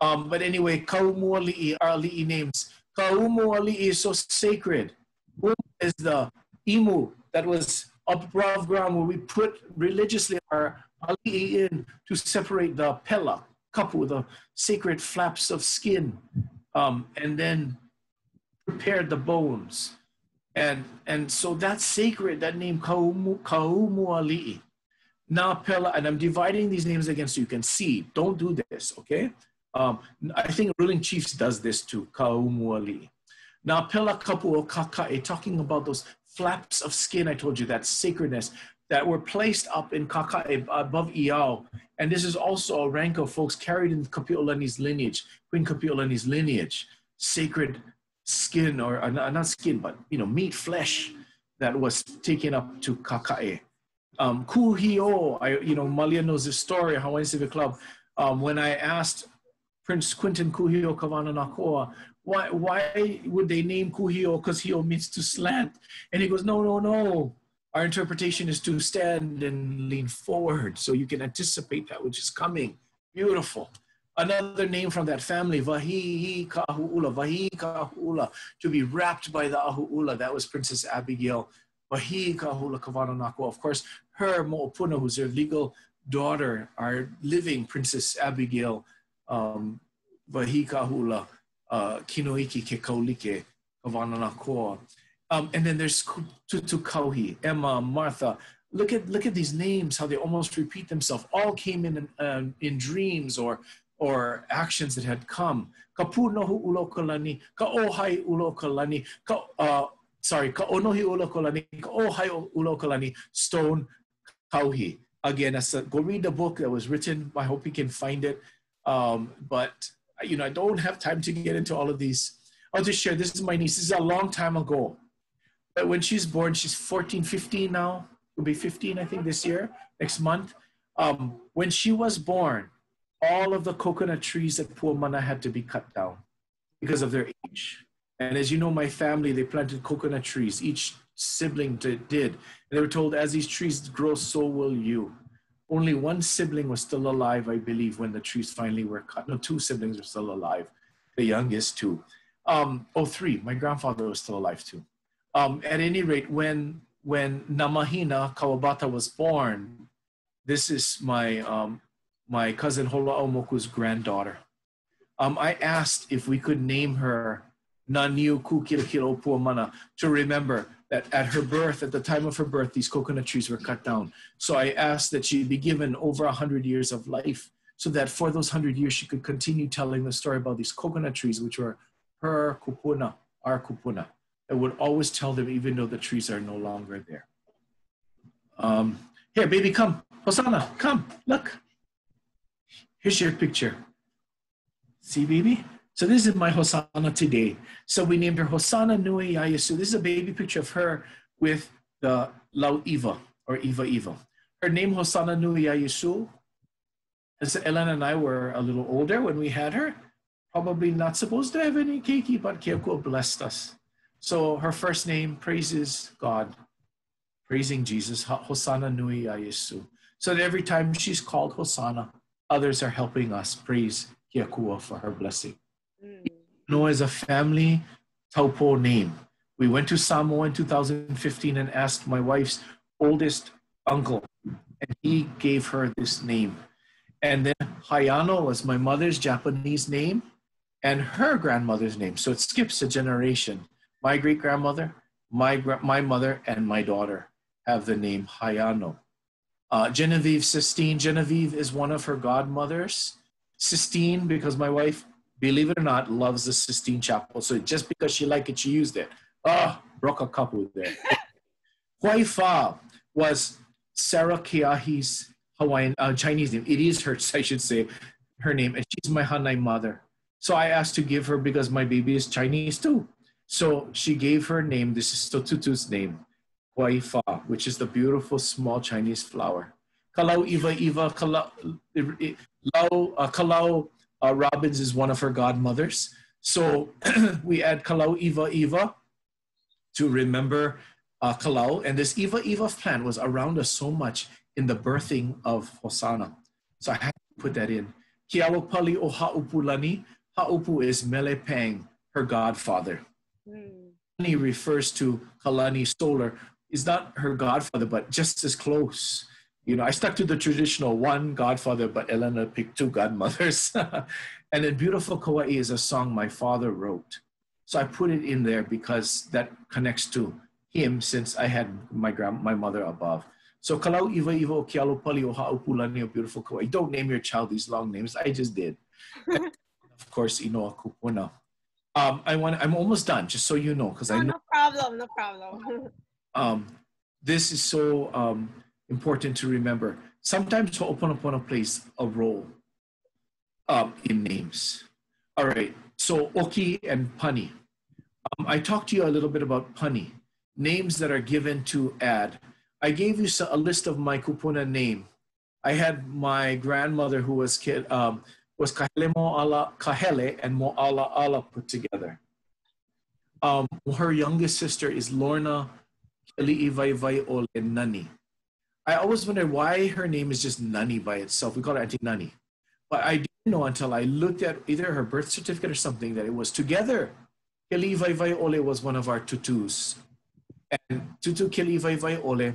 Um, but anyway, Kaumuali'i are ali'i names. Kaumuali'i is so sacred. Um is the imu that was above ground where we put religiously our ali'i in to separate the pela, kapu, the sacred flaps of skin, um, and then prepared the bones. And, and so that's sacred, that name Kaumu, Kaumu ali'i. Na pella, and I'm dividing these names against you. You can see, don't do this, okay? Um, I think ruling chiefs does this too, Kaumu ali'i. Na pela kapu o kakae, talking about those flaps of skin, I told you, that sacredness that were placed up in kakae above Iao. And this is also a rank of folks carried in Kapi'olani's lineage, Queen Kapi'olani's lineage, sacred skin, or uh, not skin, but you know, meat, flesh that was taken up to kakae. Um, Kuhio, I, you know, Malia knows the story, Hawaiian Civic Club. Um, when I asked Prince Quentin Kuhio Kavana why, why would they name Kuhio? Because Hio means to slant. And he goes, no, no, no. Our interpretation is to stand and lean forward so you can anticipate that which is coming. Beautiful. Another name from that family, Vahihi Kahu'ula, Vahi Kahu'ula, to be wrapped by the Ahu'ula. That was Princess Abigail. Vahi Kahula Kawananakoa. Of course, her Mo'opuna, who's her legal daughter, our living Princess Abigail, um, Vahi Kahula uh, Kinoiki Ke Kaulike Kawananakoa. Um, and then there's Tutu Kauhi, Emma, Martha. Look at look at these names, how they almost repeat themselves. All came in uh, in dreams or or actions that had come. Ka punohu ulokalani, ka ohai ulokalani, ka, uh, sorry, ka onohi ulokalani, ka ohai ulokalani, stone kauhi. Again, that's a, go read the book that was written. I hope you can find it. Um, but, you know, I don't have time to get into all of these. I'll just share, this is my niece. This is a long time ago. But when she's born, she's 14, 15 now. Will be 15, I think, this year, next month. Um, when she was born, all of the coconut trees at Puamana had to be cut down because of their age. And as you know, my family, they planted coconut trees. Each sibling did. And they were told, as these trees grow, so will you. Only one sibling was still alive, I believe, when the trees finally were cut. No, two siblings were still alive, the youngest two. Um, oh, three. My grandfather was still alive too. Um, at any rate, when when Namahina Kawabata was born, this is my um, my cousin Hola'aumoku's granddaughter. Um, I asked if we could name her Naniu Kukilakilo Puamana to remember that at her birth, at the time of her birth, these coconut trees were cut down. So I asked that she be given over 100 years of life so that for those 100 years she could continue telling the story about these coconut trees, which were her kupuna, our kupuna. I would always tell them even though the trees are no longer there. Um, here, baby, come. Hosanna, come, look. Here's your picture. See, baby? So this is my Hosanna today. So we named her Hosanna Nui Yayasu. This is a baby picture of her with the Lau Eva or Eva Eva. Her name Hosanna Nui Yayasu. As Ellen and I were a little older when we had her, probably not supposed to have any keiki, but Keiko blessed us. So her first name praises God, praising Jesus, Hosanna Nui Yayasu. So that every time she's called Hosanna, others are helping us praise Hiakua for her blessing. Mm. Noah is a family taupo name. We went to Samoa in 2015 and asked my wife's oldest uncle, and he gave her this name. And then Hayano was my mother's Japanese name and her grandmother's name. So it skips a generation. My great grandmother, my, my mother, and my daughter have the name Hayano. Uh, Genevieve Sistine. Genevieve is one of her godmothers. Sistine, because my wife, believe it or not, loves the Sistine Chapel. So just because she liked it, she used it. Oh, broke a couple there. Huai Fa was Sarah Kiahi's Hawaiian, uh, Chinese name. It is her, <laughs> I should say, her name. And she's my Hanai mother. So I asked to give her because my baby is Chinese too. So she gave her name. This is Totutu's name. Huaifa, which is the beautiful small Chinese flower. Kalau Iva Iva, Kalau, Lau, uh, Kalau uh, Robbins is one of her godmothers. So <clears throat> we add Kalau Iva Iva to remember uh, Kalau. And this Iva Iva plant was around us so much, in the birthing of Hosanna. So I had to put that in. Kialopali o Ha'upulani. Ha'upu is Melepang, her godfather. Mm. refers to Kalani Solar. Is not her godfather, but just as close. You know, I stuck to the traditional one godfather, but Elena picked two godmothers. <laughs> and then Beautiful Kauai is a song my father wrote. So I put it in there because that connects to him since I had my grand my mother above. So kalau iva iva kialo pali o haupulani beautiful Kauai. Don't name your child these long names. I just did. <laughs> of course, Inoa Kupuna. Um, I want. I'm almost done, just so you know, because no, I know. No problem. No problem. <laughs> um, this is so um, important to remember. Sometimes Ho'oponopono plays a role um, in names. All right. So Oki and Pani. Um, I talked to you a little bit about Pani, names that are given to add I gave you a list of my kupuna name. I had my grandmother who was kid um, was Kahele Mo'ala Kahele and Mo'ala Ala put together. Um, her youngest sister is Lorna Keli'i Ole Nani. I always wondered why her name is just Nani by itself. We call her Auntie Nani. But I didn't know until I looked at either her birth certificate or something that it was together. Keli'i Ole was one of our tutus. And Tutu Keli'i Ole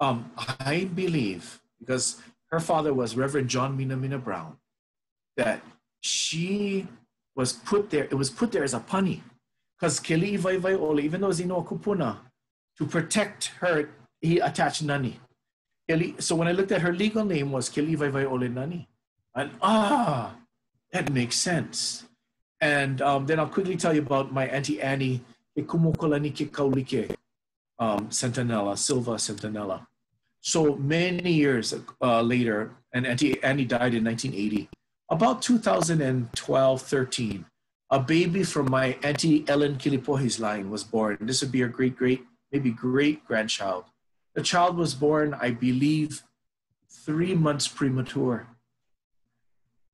um, I believe, because her father was Reverend John Mina Mina Brown, that she was put there, it was put there as a punny. Because Keli Vai Vai Ole, even though Zino Kupuna, to protect her, he attached Nani. So when I looked at her legal name was Keli Vai Vai Ole Nani. And ah, that makes sense. And um, then I'll quickly tell you about my Auntie Annie, Ikumukolani Kikaulike, um, Silva Centinela. So many years uh, later, and Auntie Annie died in 1980. About 2012, 13, a baby from my Auntie Ellen Kilipohi's line was born. This would be her great, great, maybe great grandchild. The child was born, I believe, three months premature.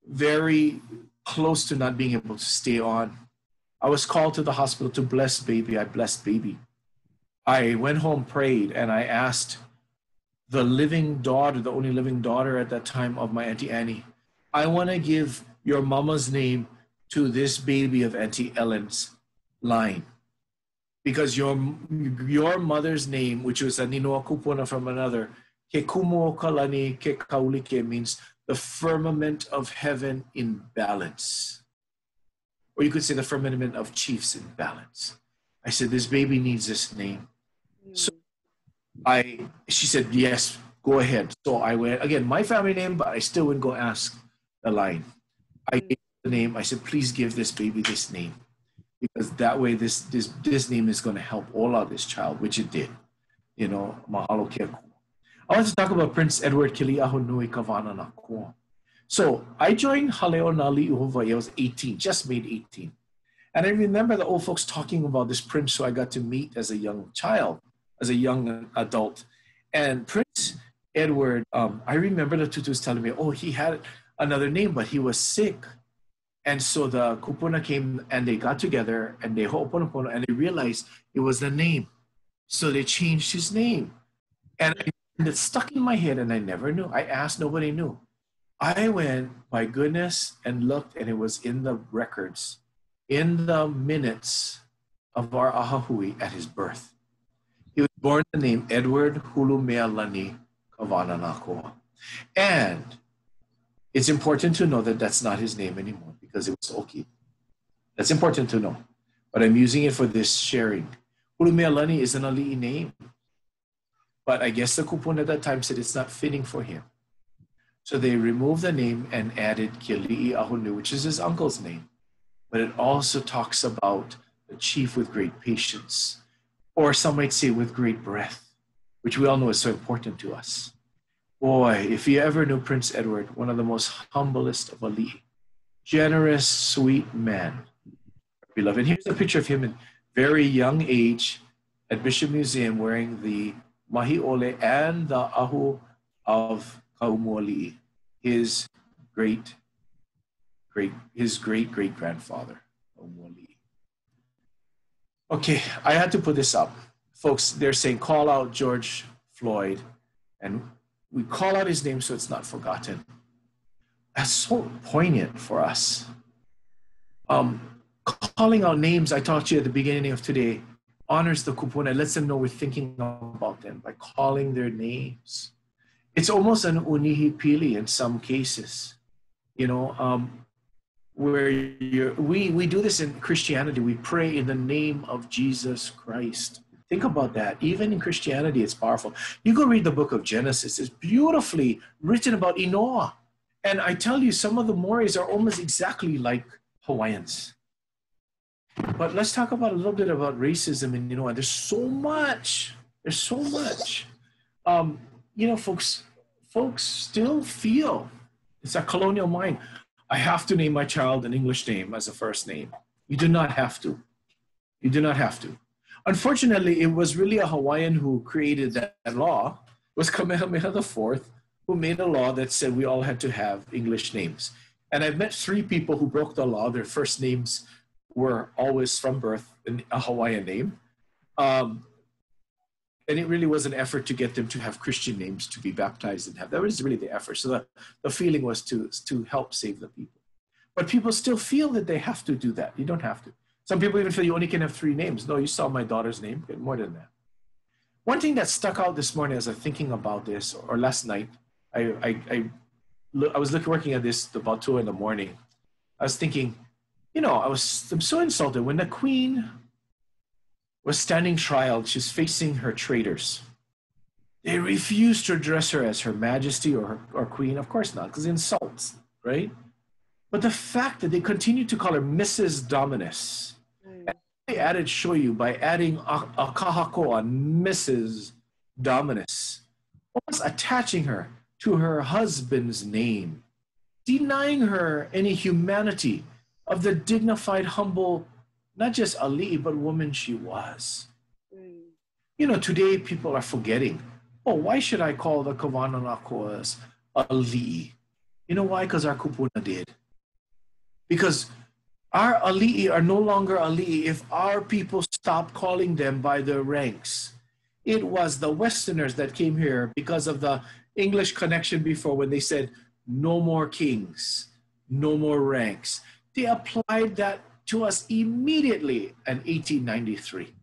Very close to not being able to stay on. I was called to the hospital to bless baby. I blessed baby. I went home, prayed, and I asked the living daughter, the only living daughter at that time of my Auntie Annie. I want to give your mama's name to this baby of Auntie Ellen's line. Because your, your mother's name, which was a Ninoa Kupuna from another, Ke kumo kalani ke kaulike means the firmament of heaven in balance. Or you could say the firmament of chiefs in balance. I said, this baby needs this name. Hmm. So I she said yes, go ahead. So I went again, my family name, but I still wouldn't go ask the line. I hmm. gave the name. I said, please give this baby this name, because that way this this this name is going to help all of this child, which it did. You know, mahalo kia I want to talk about Prince Edward Kiliaho Nui Kavana Nakua. So I joined Haleo Nali Uhova. I was 18, just made 18. And I remember the old folks talking about this prince who I got to meet as a young child as a young adult. And Prince Edward, um, I remember the tutus telling me, oh, he had another name, but he was sick. And so the kupuna came and they got together and they ho'oponopono and they realized it was the name. So they changed his name. And it stuck in my head and I never knew. I asked, nobody knew. I went, my goodness, and looked and it was in the records, in the minutes of our ahahui at his birth. He was born the name Edward Hulumealani Kawananakoa. And it's important to know that that's not his name anymore because it was Oki. That's important to know. But I'm using it for this sharing. Hulumealani is an Ali'i name. But I guess the kupun at that time said it's not fitting for him. So they removed the name and added Kili'i Ahunu, which is his uncle's name. But it also talks about the chief with great patience or some might say with great breath, which we all know is so important to us. Boy, if you ever knew Prince Edward, one of the most humblest of Ali, generous, sweet man, beloved. Here's a picture of him in very young age at Bishop Museum wearing the Mahi Ole and the Ahu of Kaumuali'i, his great, great, his great great grandfather. Okay, I had to put this up. Folks, they're saying call out George Floyd. And we call out his name so it's not forgotten. That's so poignant for us. Um, calling out names, I taught you at the beginning of today, honors the kupuna, lets them know we're thinking about them by calling their names. It's almost an unihipili in some cases, you know, um, where we, we do this in Christianity. We pray in the name of Jesus Christ. Think about that. Even in Christianity, it's powerful. You go read the book of Genesis, it's beautifully written about Enoah. And I tell you, some of the Moris are almost exactly like Hawaiians. But let's talk about a little bit about racism you know, there's so much. There's so much. Um, you know, folks, folks still feel it's a colonial mind. I have to name my child an English name as a first name. You do not have to. You do not have to. Unfortunately, it was really a Hawaiian who created that, that law. It was Kamehameha IV who made a law that said we all had to have English names. And I've met three people who broke the law. Their first names were always from birth a Hawaiian name. Um, and it really was an effort to get them to have Christian names to be baptized and have. That was really the effort. So the, the feeling was to, to help save the people. But people still feel that they have to do that. You don't have to. Some people even feel you only can have three names. No, you saw my daughter's name, more than that. One thing that stuck out this morning as I was thinking about this, or last night, I, I, I, I was looking, working at this about two in the morning. I was thinking, you know, I was I'm so insulted when the queen was standing trial. She's facing her traitors. They refused to address her as Her Majesty or, or Queen. Of course not, because insults, right? But the fact that they continued to call her Mrs. Dominis, added Shoyu by adding a, a on Mrs. Dominis, almost attaching her to her husband's name, denying her any humanity of the dignified, humble, not just ali'i, but woman she was. Mm. You know, today people are forgetting, oh, why should I call the Kawananakoas ali'i? You know why? Because our Kupuna did. Because our ali'i are no longer ali'i if our people stop calling them by their ranks. It was the Westerners that came here because of the English connection before when they said, no more kings, no more ranks. They applied that to us immediately in 1893.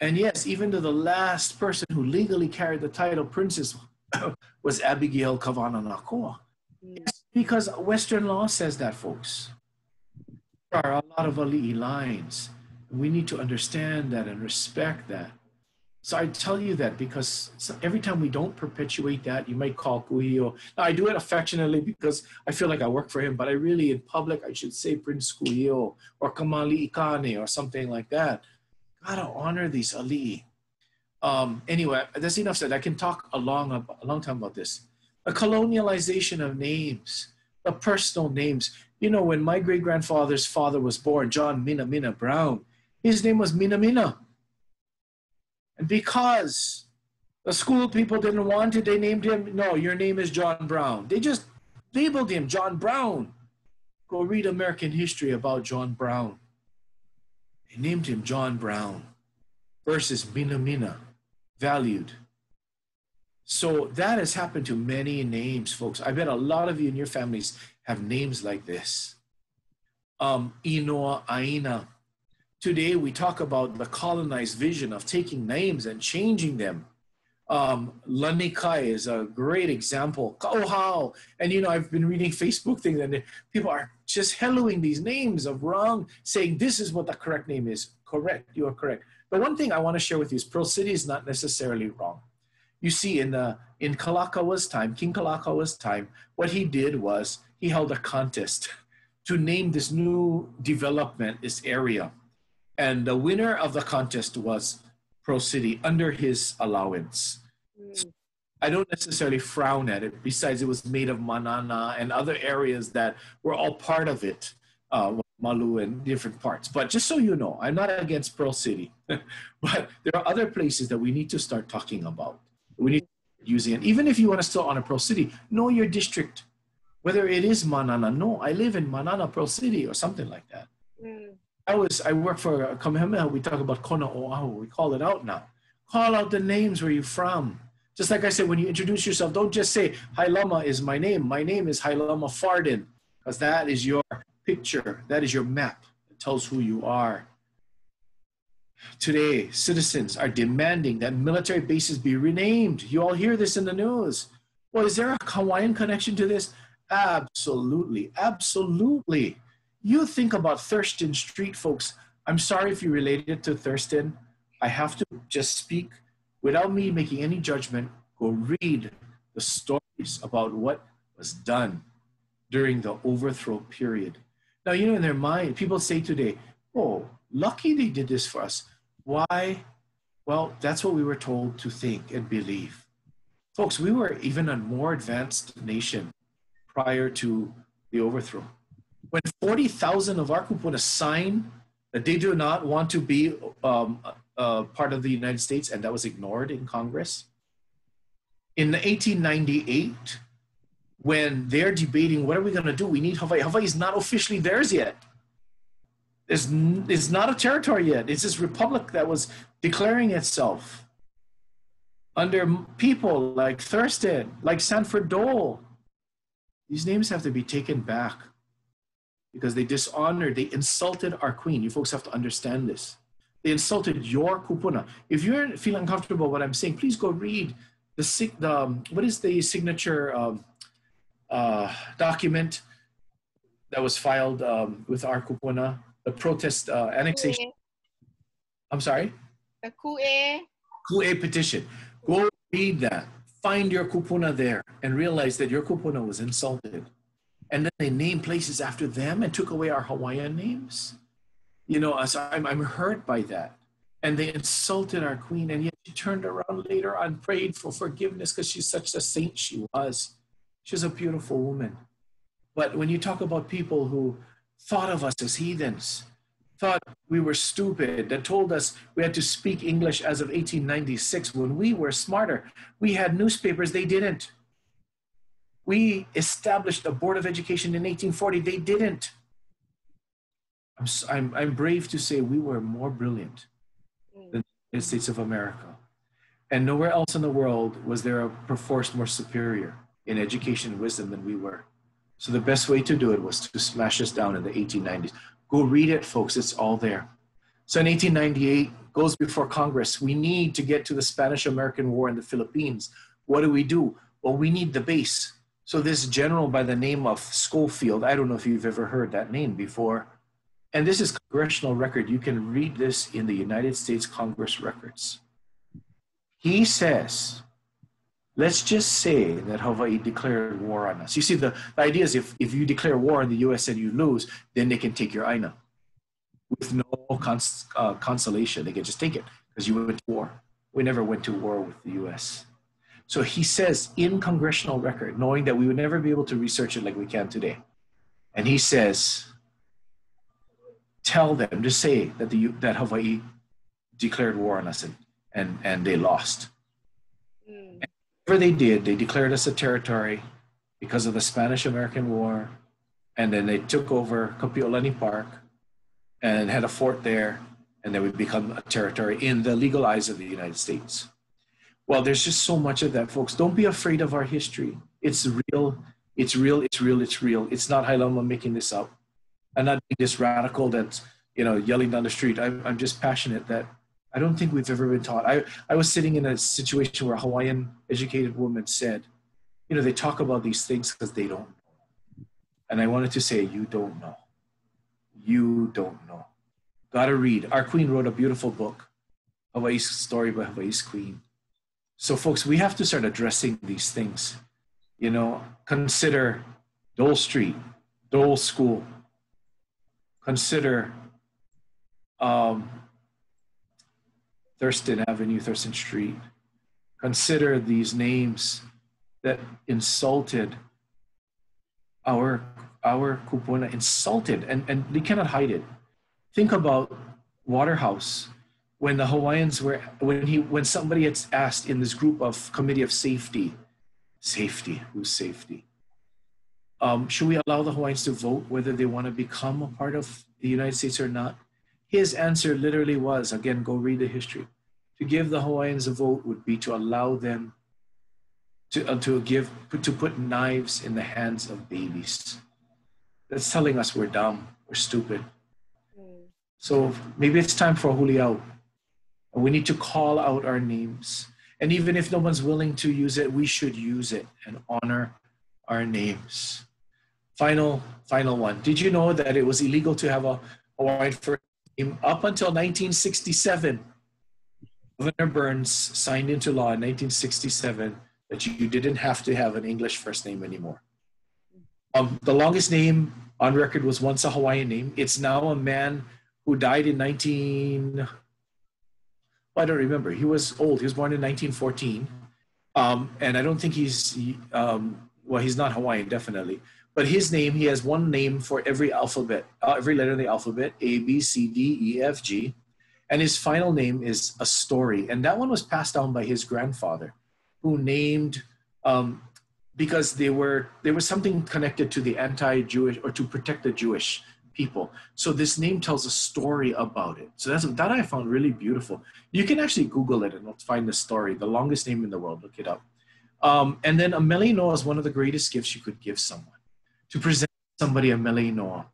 And yes, even to the last person who legally carried the title princess <coughs> was Abigail Kawananakoa. Mm. Yes, because Western law says that, folks. Are a lot of ali'i lines. We need to understand that and respect that. So I tell you that because every time we don't perpetuate that, you might call Kuhio. Now I do it affectionately because I feel like I work for him, but I really, in public, I should say Prince Kuhio or Kamali Ikane or something like that. Gotta honor these ali'i. Um, anyway, that's enough said. I can talk a long, a long time about this. A colonialization of names, the personal names. You know, when my great grandfather's father was born, John Mina Mina Brown, his name was Mina Mina and because the school people didn't want it, they named him, no, your name is John Brown. They just labeled him John Brown. Go read American history about John Brown. They named him John Brown versus Mina Mina, valued. So that has happened to many names, folks. I bet a lot of you in your families have names like this. Um, Inoa Aina, Today, we talk about the colonized vision of taking names and changing them. Um, Lanikai is a great example. Kauhao. And, you know, I've been reading Facebook things and people are just helloing these names of wrong, saying this is what the correct name is. Correct, you are correct. But one thing I want to share with you is Pearl City is not necessarily wrong. You see, in the in Kalakaua's time, King Kalakaua's time, what he did was he held a contest to name this new development, this area. And the winner of the contest was Pearl City under his allowance. Mm. So I don't necessarily frown at it. Besides, it was made of Manana and other areas that were all part of it, uh, Malu and different parts. But just so you know, I'm not against Pearl City, <laughs> but there are other places that we need to start talking about. We need using it. Even if you want to still honor Pearl City, know your district. Whether it is Manana, no, I live in Manana, Pearl City, or something like that. Mm. I was I work for Kamehameha. We talk about Kona Oahu. We call it out now. Call out the names where you're from. Just like I said, when you introduce yourself, don't just say, Hailama is my name. My name is Hailama Farden, because that is your picture, that is your map. It tells who you are. Today, citizens are demanding that military bases be renamed. You all hear this in the news. Well, is there a Hawaiian connection to this? Absolutely, absolutely. You think about Thurston Street, folks. I'm sorry if you related to Thurston. I have to just speak without me making any judgment. Go read the stories about what was done during the overthrow period. Now, you know, in their mind, people say today, oh, lucky they did this for us. Why? Well, that's what we were told to think and believe. Folks, we were even a more advanced nation prior to the overthrow. When 40,000 of our kupuna sign that they do not want to be um, uh, part of the United States, and that was ignored in Congress. In 1898, when they're debating what are we going to do, we need Hawaii. Hawaii is not officially theirs yet. It's, it's not a territory yet. It's this republic that was declaring itself under people like Thurston, like Sanford Dole. These names have to be taken back because they dishonored, they insulted our queen. You folks have to understand this. They insulted your kupuna. If you're feeling uncomfortable what I'm saying, please go read the, the um, what is the signature um, uh, document that was filed um, with our kupuna, the protest uh, annexation. I'm sorry? The Ku'e. Ku'e petition. Go read that. Find your kupuna there and realize that your kupuna was insulted. And then they named places after them and took away our Hawaiian names. You know, so I'm, I'm hurt by that. And they insulted our queen, and yet she turned around later on, prayed for forgiveness because she's such a saint she was. She's a beautiful woman. But when you talk about people who thought of us as heathens, thought we were stupid, that told us we had to speak English as of 1896 when we were smarter. We had newspapers, they didn't. We established a board of education in 1840, they didn't. I'm, I'm, I'm brave to say we were more brilliant mm. than the United States of America. And nowhere else in the world was there a perforce more superior in education and wisdom than we were. So the best way to do it was to smash us down in the 1890s. Go read it, folks. It's all there. So in 1898, goes before Congress. We need to get to the Spanish-American War in the Philippines. What do we do? Well, we need the base. So this general by the name of Schofield, I don't know if you've ever heard that name before, and this is congressional record. You can read this in the United States Congress records. He says, let's just say that Hawaii declared war on us. You see, the, the idea is if, if you declare war on the US and you lose, then they can take your Aina with no cons, uh, consolation. They can just take it because you went to war. We never went to war with the US. So he says in congressional record, knowing that we would never be able to research it like we can today. And he says, tell them, just say that, the, that Hawaii declared war on us and, and, and they lost. Mm. They did, they declared us a territory because of the Spanish American War. And then they took over Kapi'olani Park and had a fort there. And then we become a territory in the legal eyes of the United States. Well, there's just so much of that, folks. Don't be afraid of our history. It's real. It's real. It's real. It's real. It's not Hailama making this up. I'm not this radical that's you know yelling down the street. I'm, I'm just passionate that I don't think we've ever been taught. I, I was sitting in a situation where a Hawaiian educated woman said, you know, they talk about these things because they don't. And I wanted to say, you don't know. You don't know. Gotta read. Our queen wrote a beautiful book, Hawaii's Story by Hawaii's Queen. So, folks, we have to start addressing these things. You know, consider Dole Street, Dole School, consider um, Thurston Avenue, Thurston Street. Consider these names that insulted our our kupuna, insulted, and, and they cannot hide it. Think about Waterhouse when the Hawaiians were when he when somebody had asked in this group of committee of safety, safety, who's safety? Um, should we allow the Hawaiians to vote whether they want to become a part of the United States or not? His answer literally was again, go read the history. To give the Hawaiians a vote would be to allow them to, uh, to give, to put knives in the hands of babies. That's telling us we're dumb, we're stupid. Mm. So maybe it's time for Juliao. We need to call out our names. And even if no one's willing to use it, we should use it and honor our names. Final, final one. Did you know that it was illegal to have a Hawaiian first up until 1967? Governor Burns signed into law in 1967 that you didn't have to have an English first name anymore. Um, the longest name on record was once a Hawaiian name. It's now a man who died in 19. Well, I don't remember. He was old. He was born in 1914. Um, and I don't think he's, um, well, he's not Hawaiian, definitely. But his name, he has one name for every alphabet, uh, every letter in the alphabet A, B, C, D, E, F, G. And his final name is a story. And that one was passed down by his grandfather, who named um, because they were there was something connected to the anti-Jewish or to protect the Jewish people. So this name tells a story about it. So that's that I found really beautiful. You can actually Google it and find the story. The longest name in the world. Look it up. Um, and then a mele inoa is one of the greatest gifts you could give someone. To present somebody a mele inoa.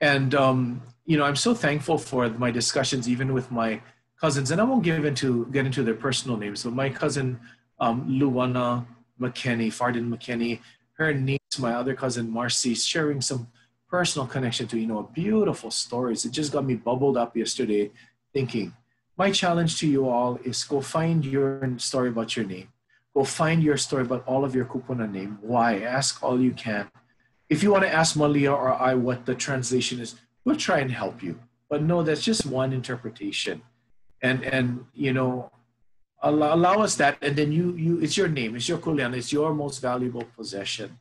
And um, you know, I'm so thankful for my discussions, even with my cousins. And I won't give into get into their personal names, but my cousin um, Luana McKenney, Farden McKenney, her niece, my other cousin Marcy, sharing some personal connection to, you know, beautiful stories. It just got me bubbled up yesterday thinking, my challenge to you all is go find your story about your name. Go find your story about all of your kupuna name. Why? Ask all you can. If you want to ask Malia or I what the translation is, we'll try and help you. But no, that's just one interpretation. And and you know, allow, allow us that and then you you it's your name it's your kuleana it's your most valuable possession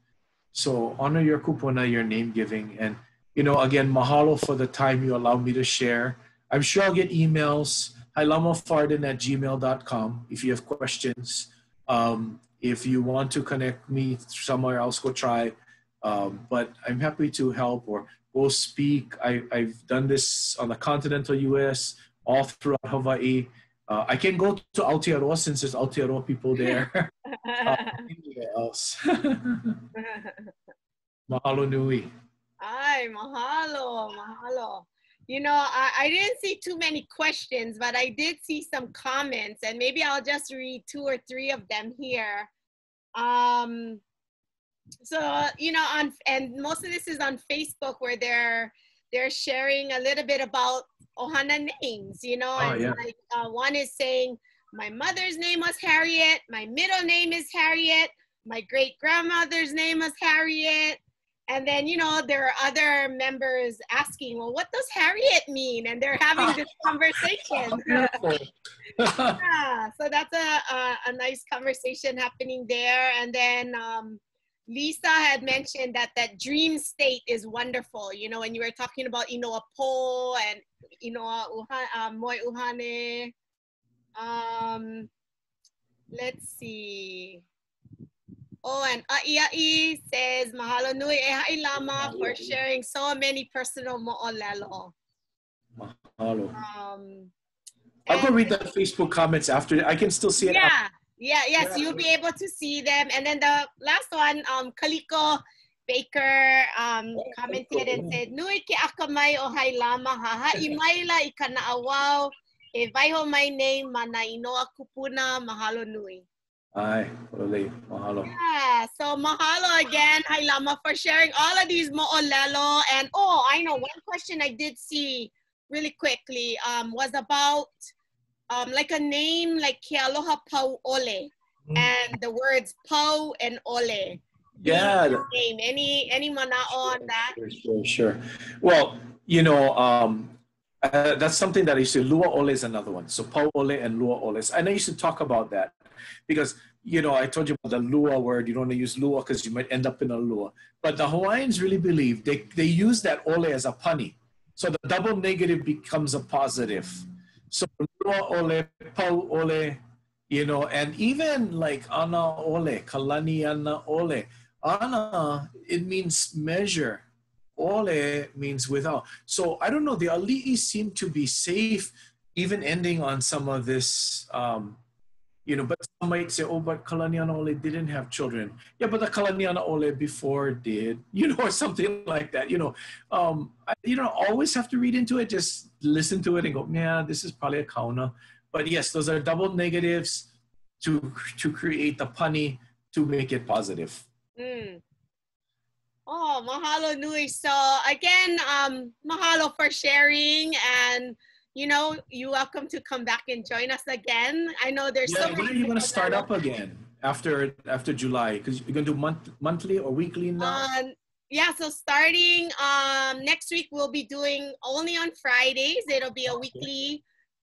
so honor your kupuna your name giving and you know again mahalo for the time you allow me to share i'm sure i'll get emails hilamafardin at gmail.com if you have questions um, if you want to connect me somewhere else go try um, but i'm happy to help or go speak I, i've done this on the continental us all throughout hawaii uh, I can go to Aotearoa since there's Aotearoa people there. uh, anywhere else. mahalo nui. Hi, mahalo, mahalo. You know, I, I didn't see too many questions, but I did see some comments, and maybe I'll just read two or three of them here. Um, so you know, on and most of this is on Facebook where they're they're sharing a little bit about ohana names, you know, oh, and yeah. like uh, one is saying, my mother's name was Harriet, my middle name is Harriet, my great grandmother's name was Harriet. And then, you know, there are other members asking, well, what does Harriet mean? And they're having this conversation. <laughs> <laughs> yeah, so that's a, a, a, nice conversation happening there. And then um, Lisa had mentioned that that dream state is wonderful. You know, when you were talking about Inoa Po and Inoa Uha, uh, Moi Uhane. Um, let's see. Oh, and Aiai says, Mahalo nui e Hailama for sharing so many personal mo'olelo. Mahalo. Um, I'll go read the Facebook comments after. I can still see it. Yeah. After. Yeah, yes, yeah. you'll be able to see them. And then the last one, um, Kaliko Baker um, commented and said, Nui ke akamai o Hailama ha ha imaila i kana awao e vaiho mai nei mana inoa kupuna mahalo nui. Ai, really, mahalo. Yeah, so mahalo again, Hailama, for sharing all of these mo'olelo. And oh, I know one question I did see really quickly um, was about um, like a name like Kealoha Pau Ole, mm. and the words Pau and Ole. Yeah. Name any any mana'o on that? Sure, sure, sure. Well, you know, um, uh, that's something that I used to. Lua Ole is another one. So Pau Ole and Lua Ole. And I used to talk about that because you know I told you about the Lua word. You don't want to use Lua because you might end up in a Lua. But the Hawaiians really believe they they use that Ole as a punny. So the double negative becomes a positive. So ole, pau ole, you know, and even like ana ole, kalani ana ole. Ana, it means measure. Ole means without. So I don't know, the ali'i seem to be safe, even ending on some of this um, you know, but some might say, oh, but Kalaniana'ole didn't have children. Yeah, but the Kalaniana'ole before did, you know, <laughs> or something like that. You know, um, I, you don't always have to read into it. Just listen to it and go, yeah, this is probably a kaona. But yes, those are double negatives to to create the punny to make it positive. Mm. Oh, mahalo nui. So again, um, mahalo for sharing and you know, you're welcome to come back and join us again. I know there's yeah, so when are you gonna start up again after after July? Because you're gonna do month monthly or weekly now. Um, yeah, so starting um, next week we'll be doing only on Fridays. It'll be a weekly.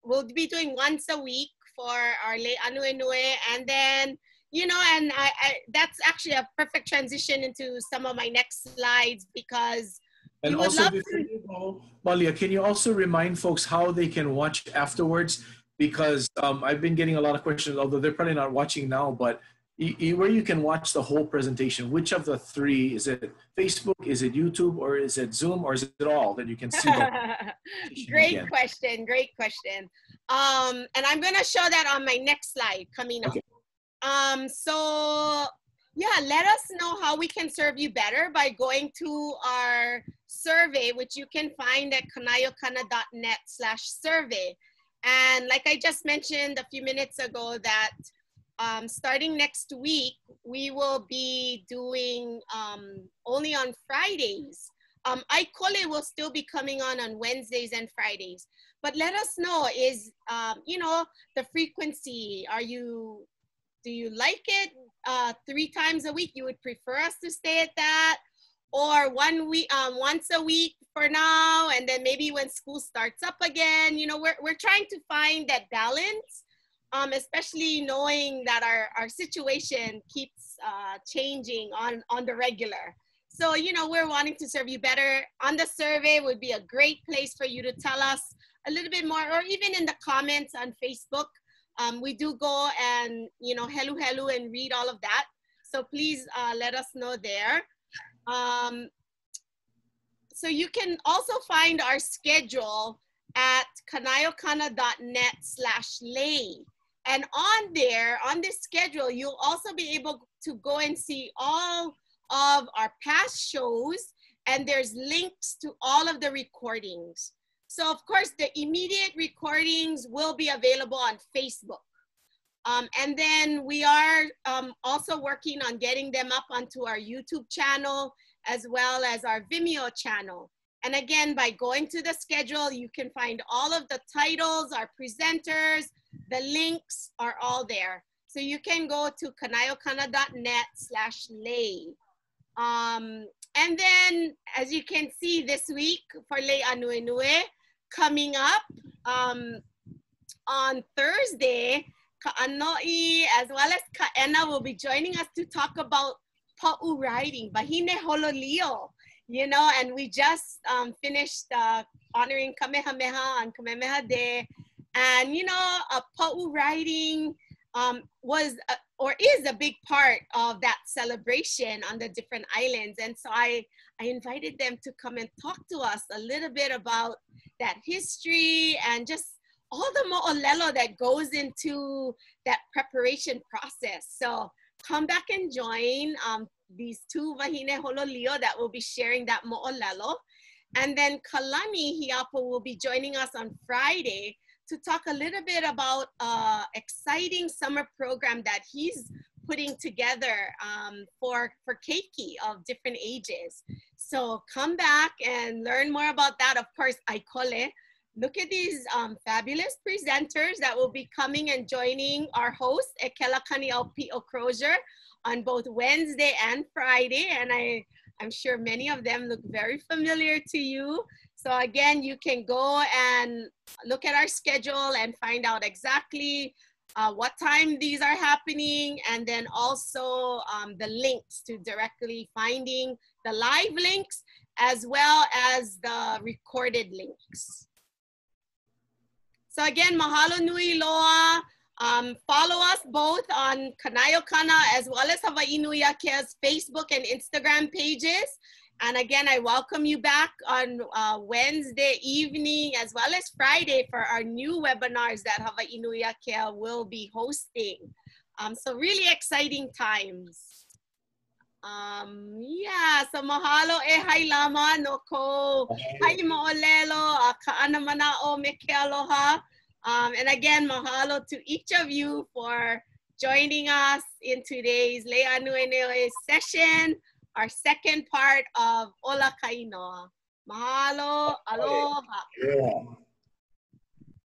We'll be doing once a week for our late Anu Inue, and then you know, and I, I that's actually a perfect transition into some of my next slides because and also, before you go, Malia, can you also remind folks how they can watch afterwards? Because um, I've been getting a lot of questions, although they're probably not watching now, but where you can watch the whole presentation. Which of the three is it? Facebook? Is it YouTube? Or is it Zoom? Or is it all that you can see? <laughs> great again? question. Great question. Um, and I'm gonna show that on my next slide coming up. Okay. Um, so yeah, let us know how we can serve you better by going to our survey, which you can find at kanaeokana.net slash survey. And like I just mentioned a few minutes ago that um, starting next week, we will be doing um, only on Fridays. Um, Aikole will still be coming on on Wednesdays and Fridays. But let us know is, um, you know, the frequency. Are you, do you like it? uh, three times a week, you would prefer us to stay at that, or one week, um, once a week for now, and then maybe when school starts up again. You know, we're we're trying to find that balance, um, especially knowing that our our situation keeps uh, changing on on the regular. So you know, we're wanting to serve you better. On the survey would be a great place for you to tell us a little bit more, or even in the comments on Facebook um, we do go and, you know, hello, hello, and read all of that. So please uh, let us know there. Um, so you can also find our schedule at kanaeokana.net slash lay. And on there, on this schedule, you'll also be able to go and see all of our past shows and there's links to all of the recordings. So of course, the immediate recordings will be available on Facebook. Um, and then we are um, also working on getting them up onto our YouTube channel as well as our Vimeo channel. And again, by going to the schedule, you can find all of the titles, our presenters, the links are all there. So you can go to kanaeokana.net slash lay. Um, and then, as you can see this week for Lei Anuenue, coming up um, on Thursday, Ka'anoi as well as Ka'ena will be joining us to talk about Pa'u writing, Wahine Hololio, you know, and we just um, finished uh, honoring Kamehameha on Kamehameha Day. And, you know, a Pa'u riding um, was a, or is a big part of that celebration on the different islands. And so I, I invited them to come and talk to us a little bit about that history and just all the mo'olelo that goes into that preparation process. So come back and join um, these two Wahine Hololio that will be sharing that mo'olelo. And then Kalani Hiapo will be joining us on Friday to talk a little bit about uh, exciting summer program that he's putting together um, for, for keiki of different ages. So come back and learn more about that. Of course, Aikole. Look at these um, fabulous presenters that will be coming and joining our host, Ekela Kaniaupio-Crozier, on both Wednesday and Friday. And I, I'm sure many of them look very familiar to you. So again, you can go and look at our schedule and find out exactly uh, what time these are happening, and then also um, the links to directly finding the live links as well as the recorded links. So again, mahalo nui loa. Um, follow us both on Kanaeokana as well as Hawaii Nui Akea's Facebook and Instagram pages. And again, I welcome you back on uh, Wednesday evening as well as Friday for our new webinars that Hawaii Nui Akea will be hosting. Um, so really exciting times. Um, yeah, so mahalo e Hailama no ko hai mo'olelo ka'ana mana'o me ke aloha. Um, and again, mahalo to each of you for joining us in today's Lei Ānuenue session our second part of Ola Kainoa. Mahalo, aloha. Yeah.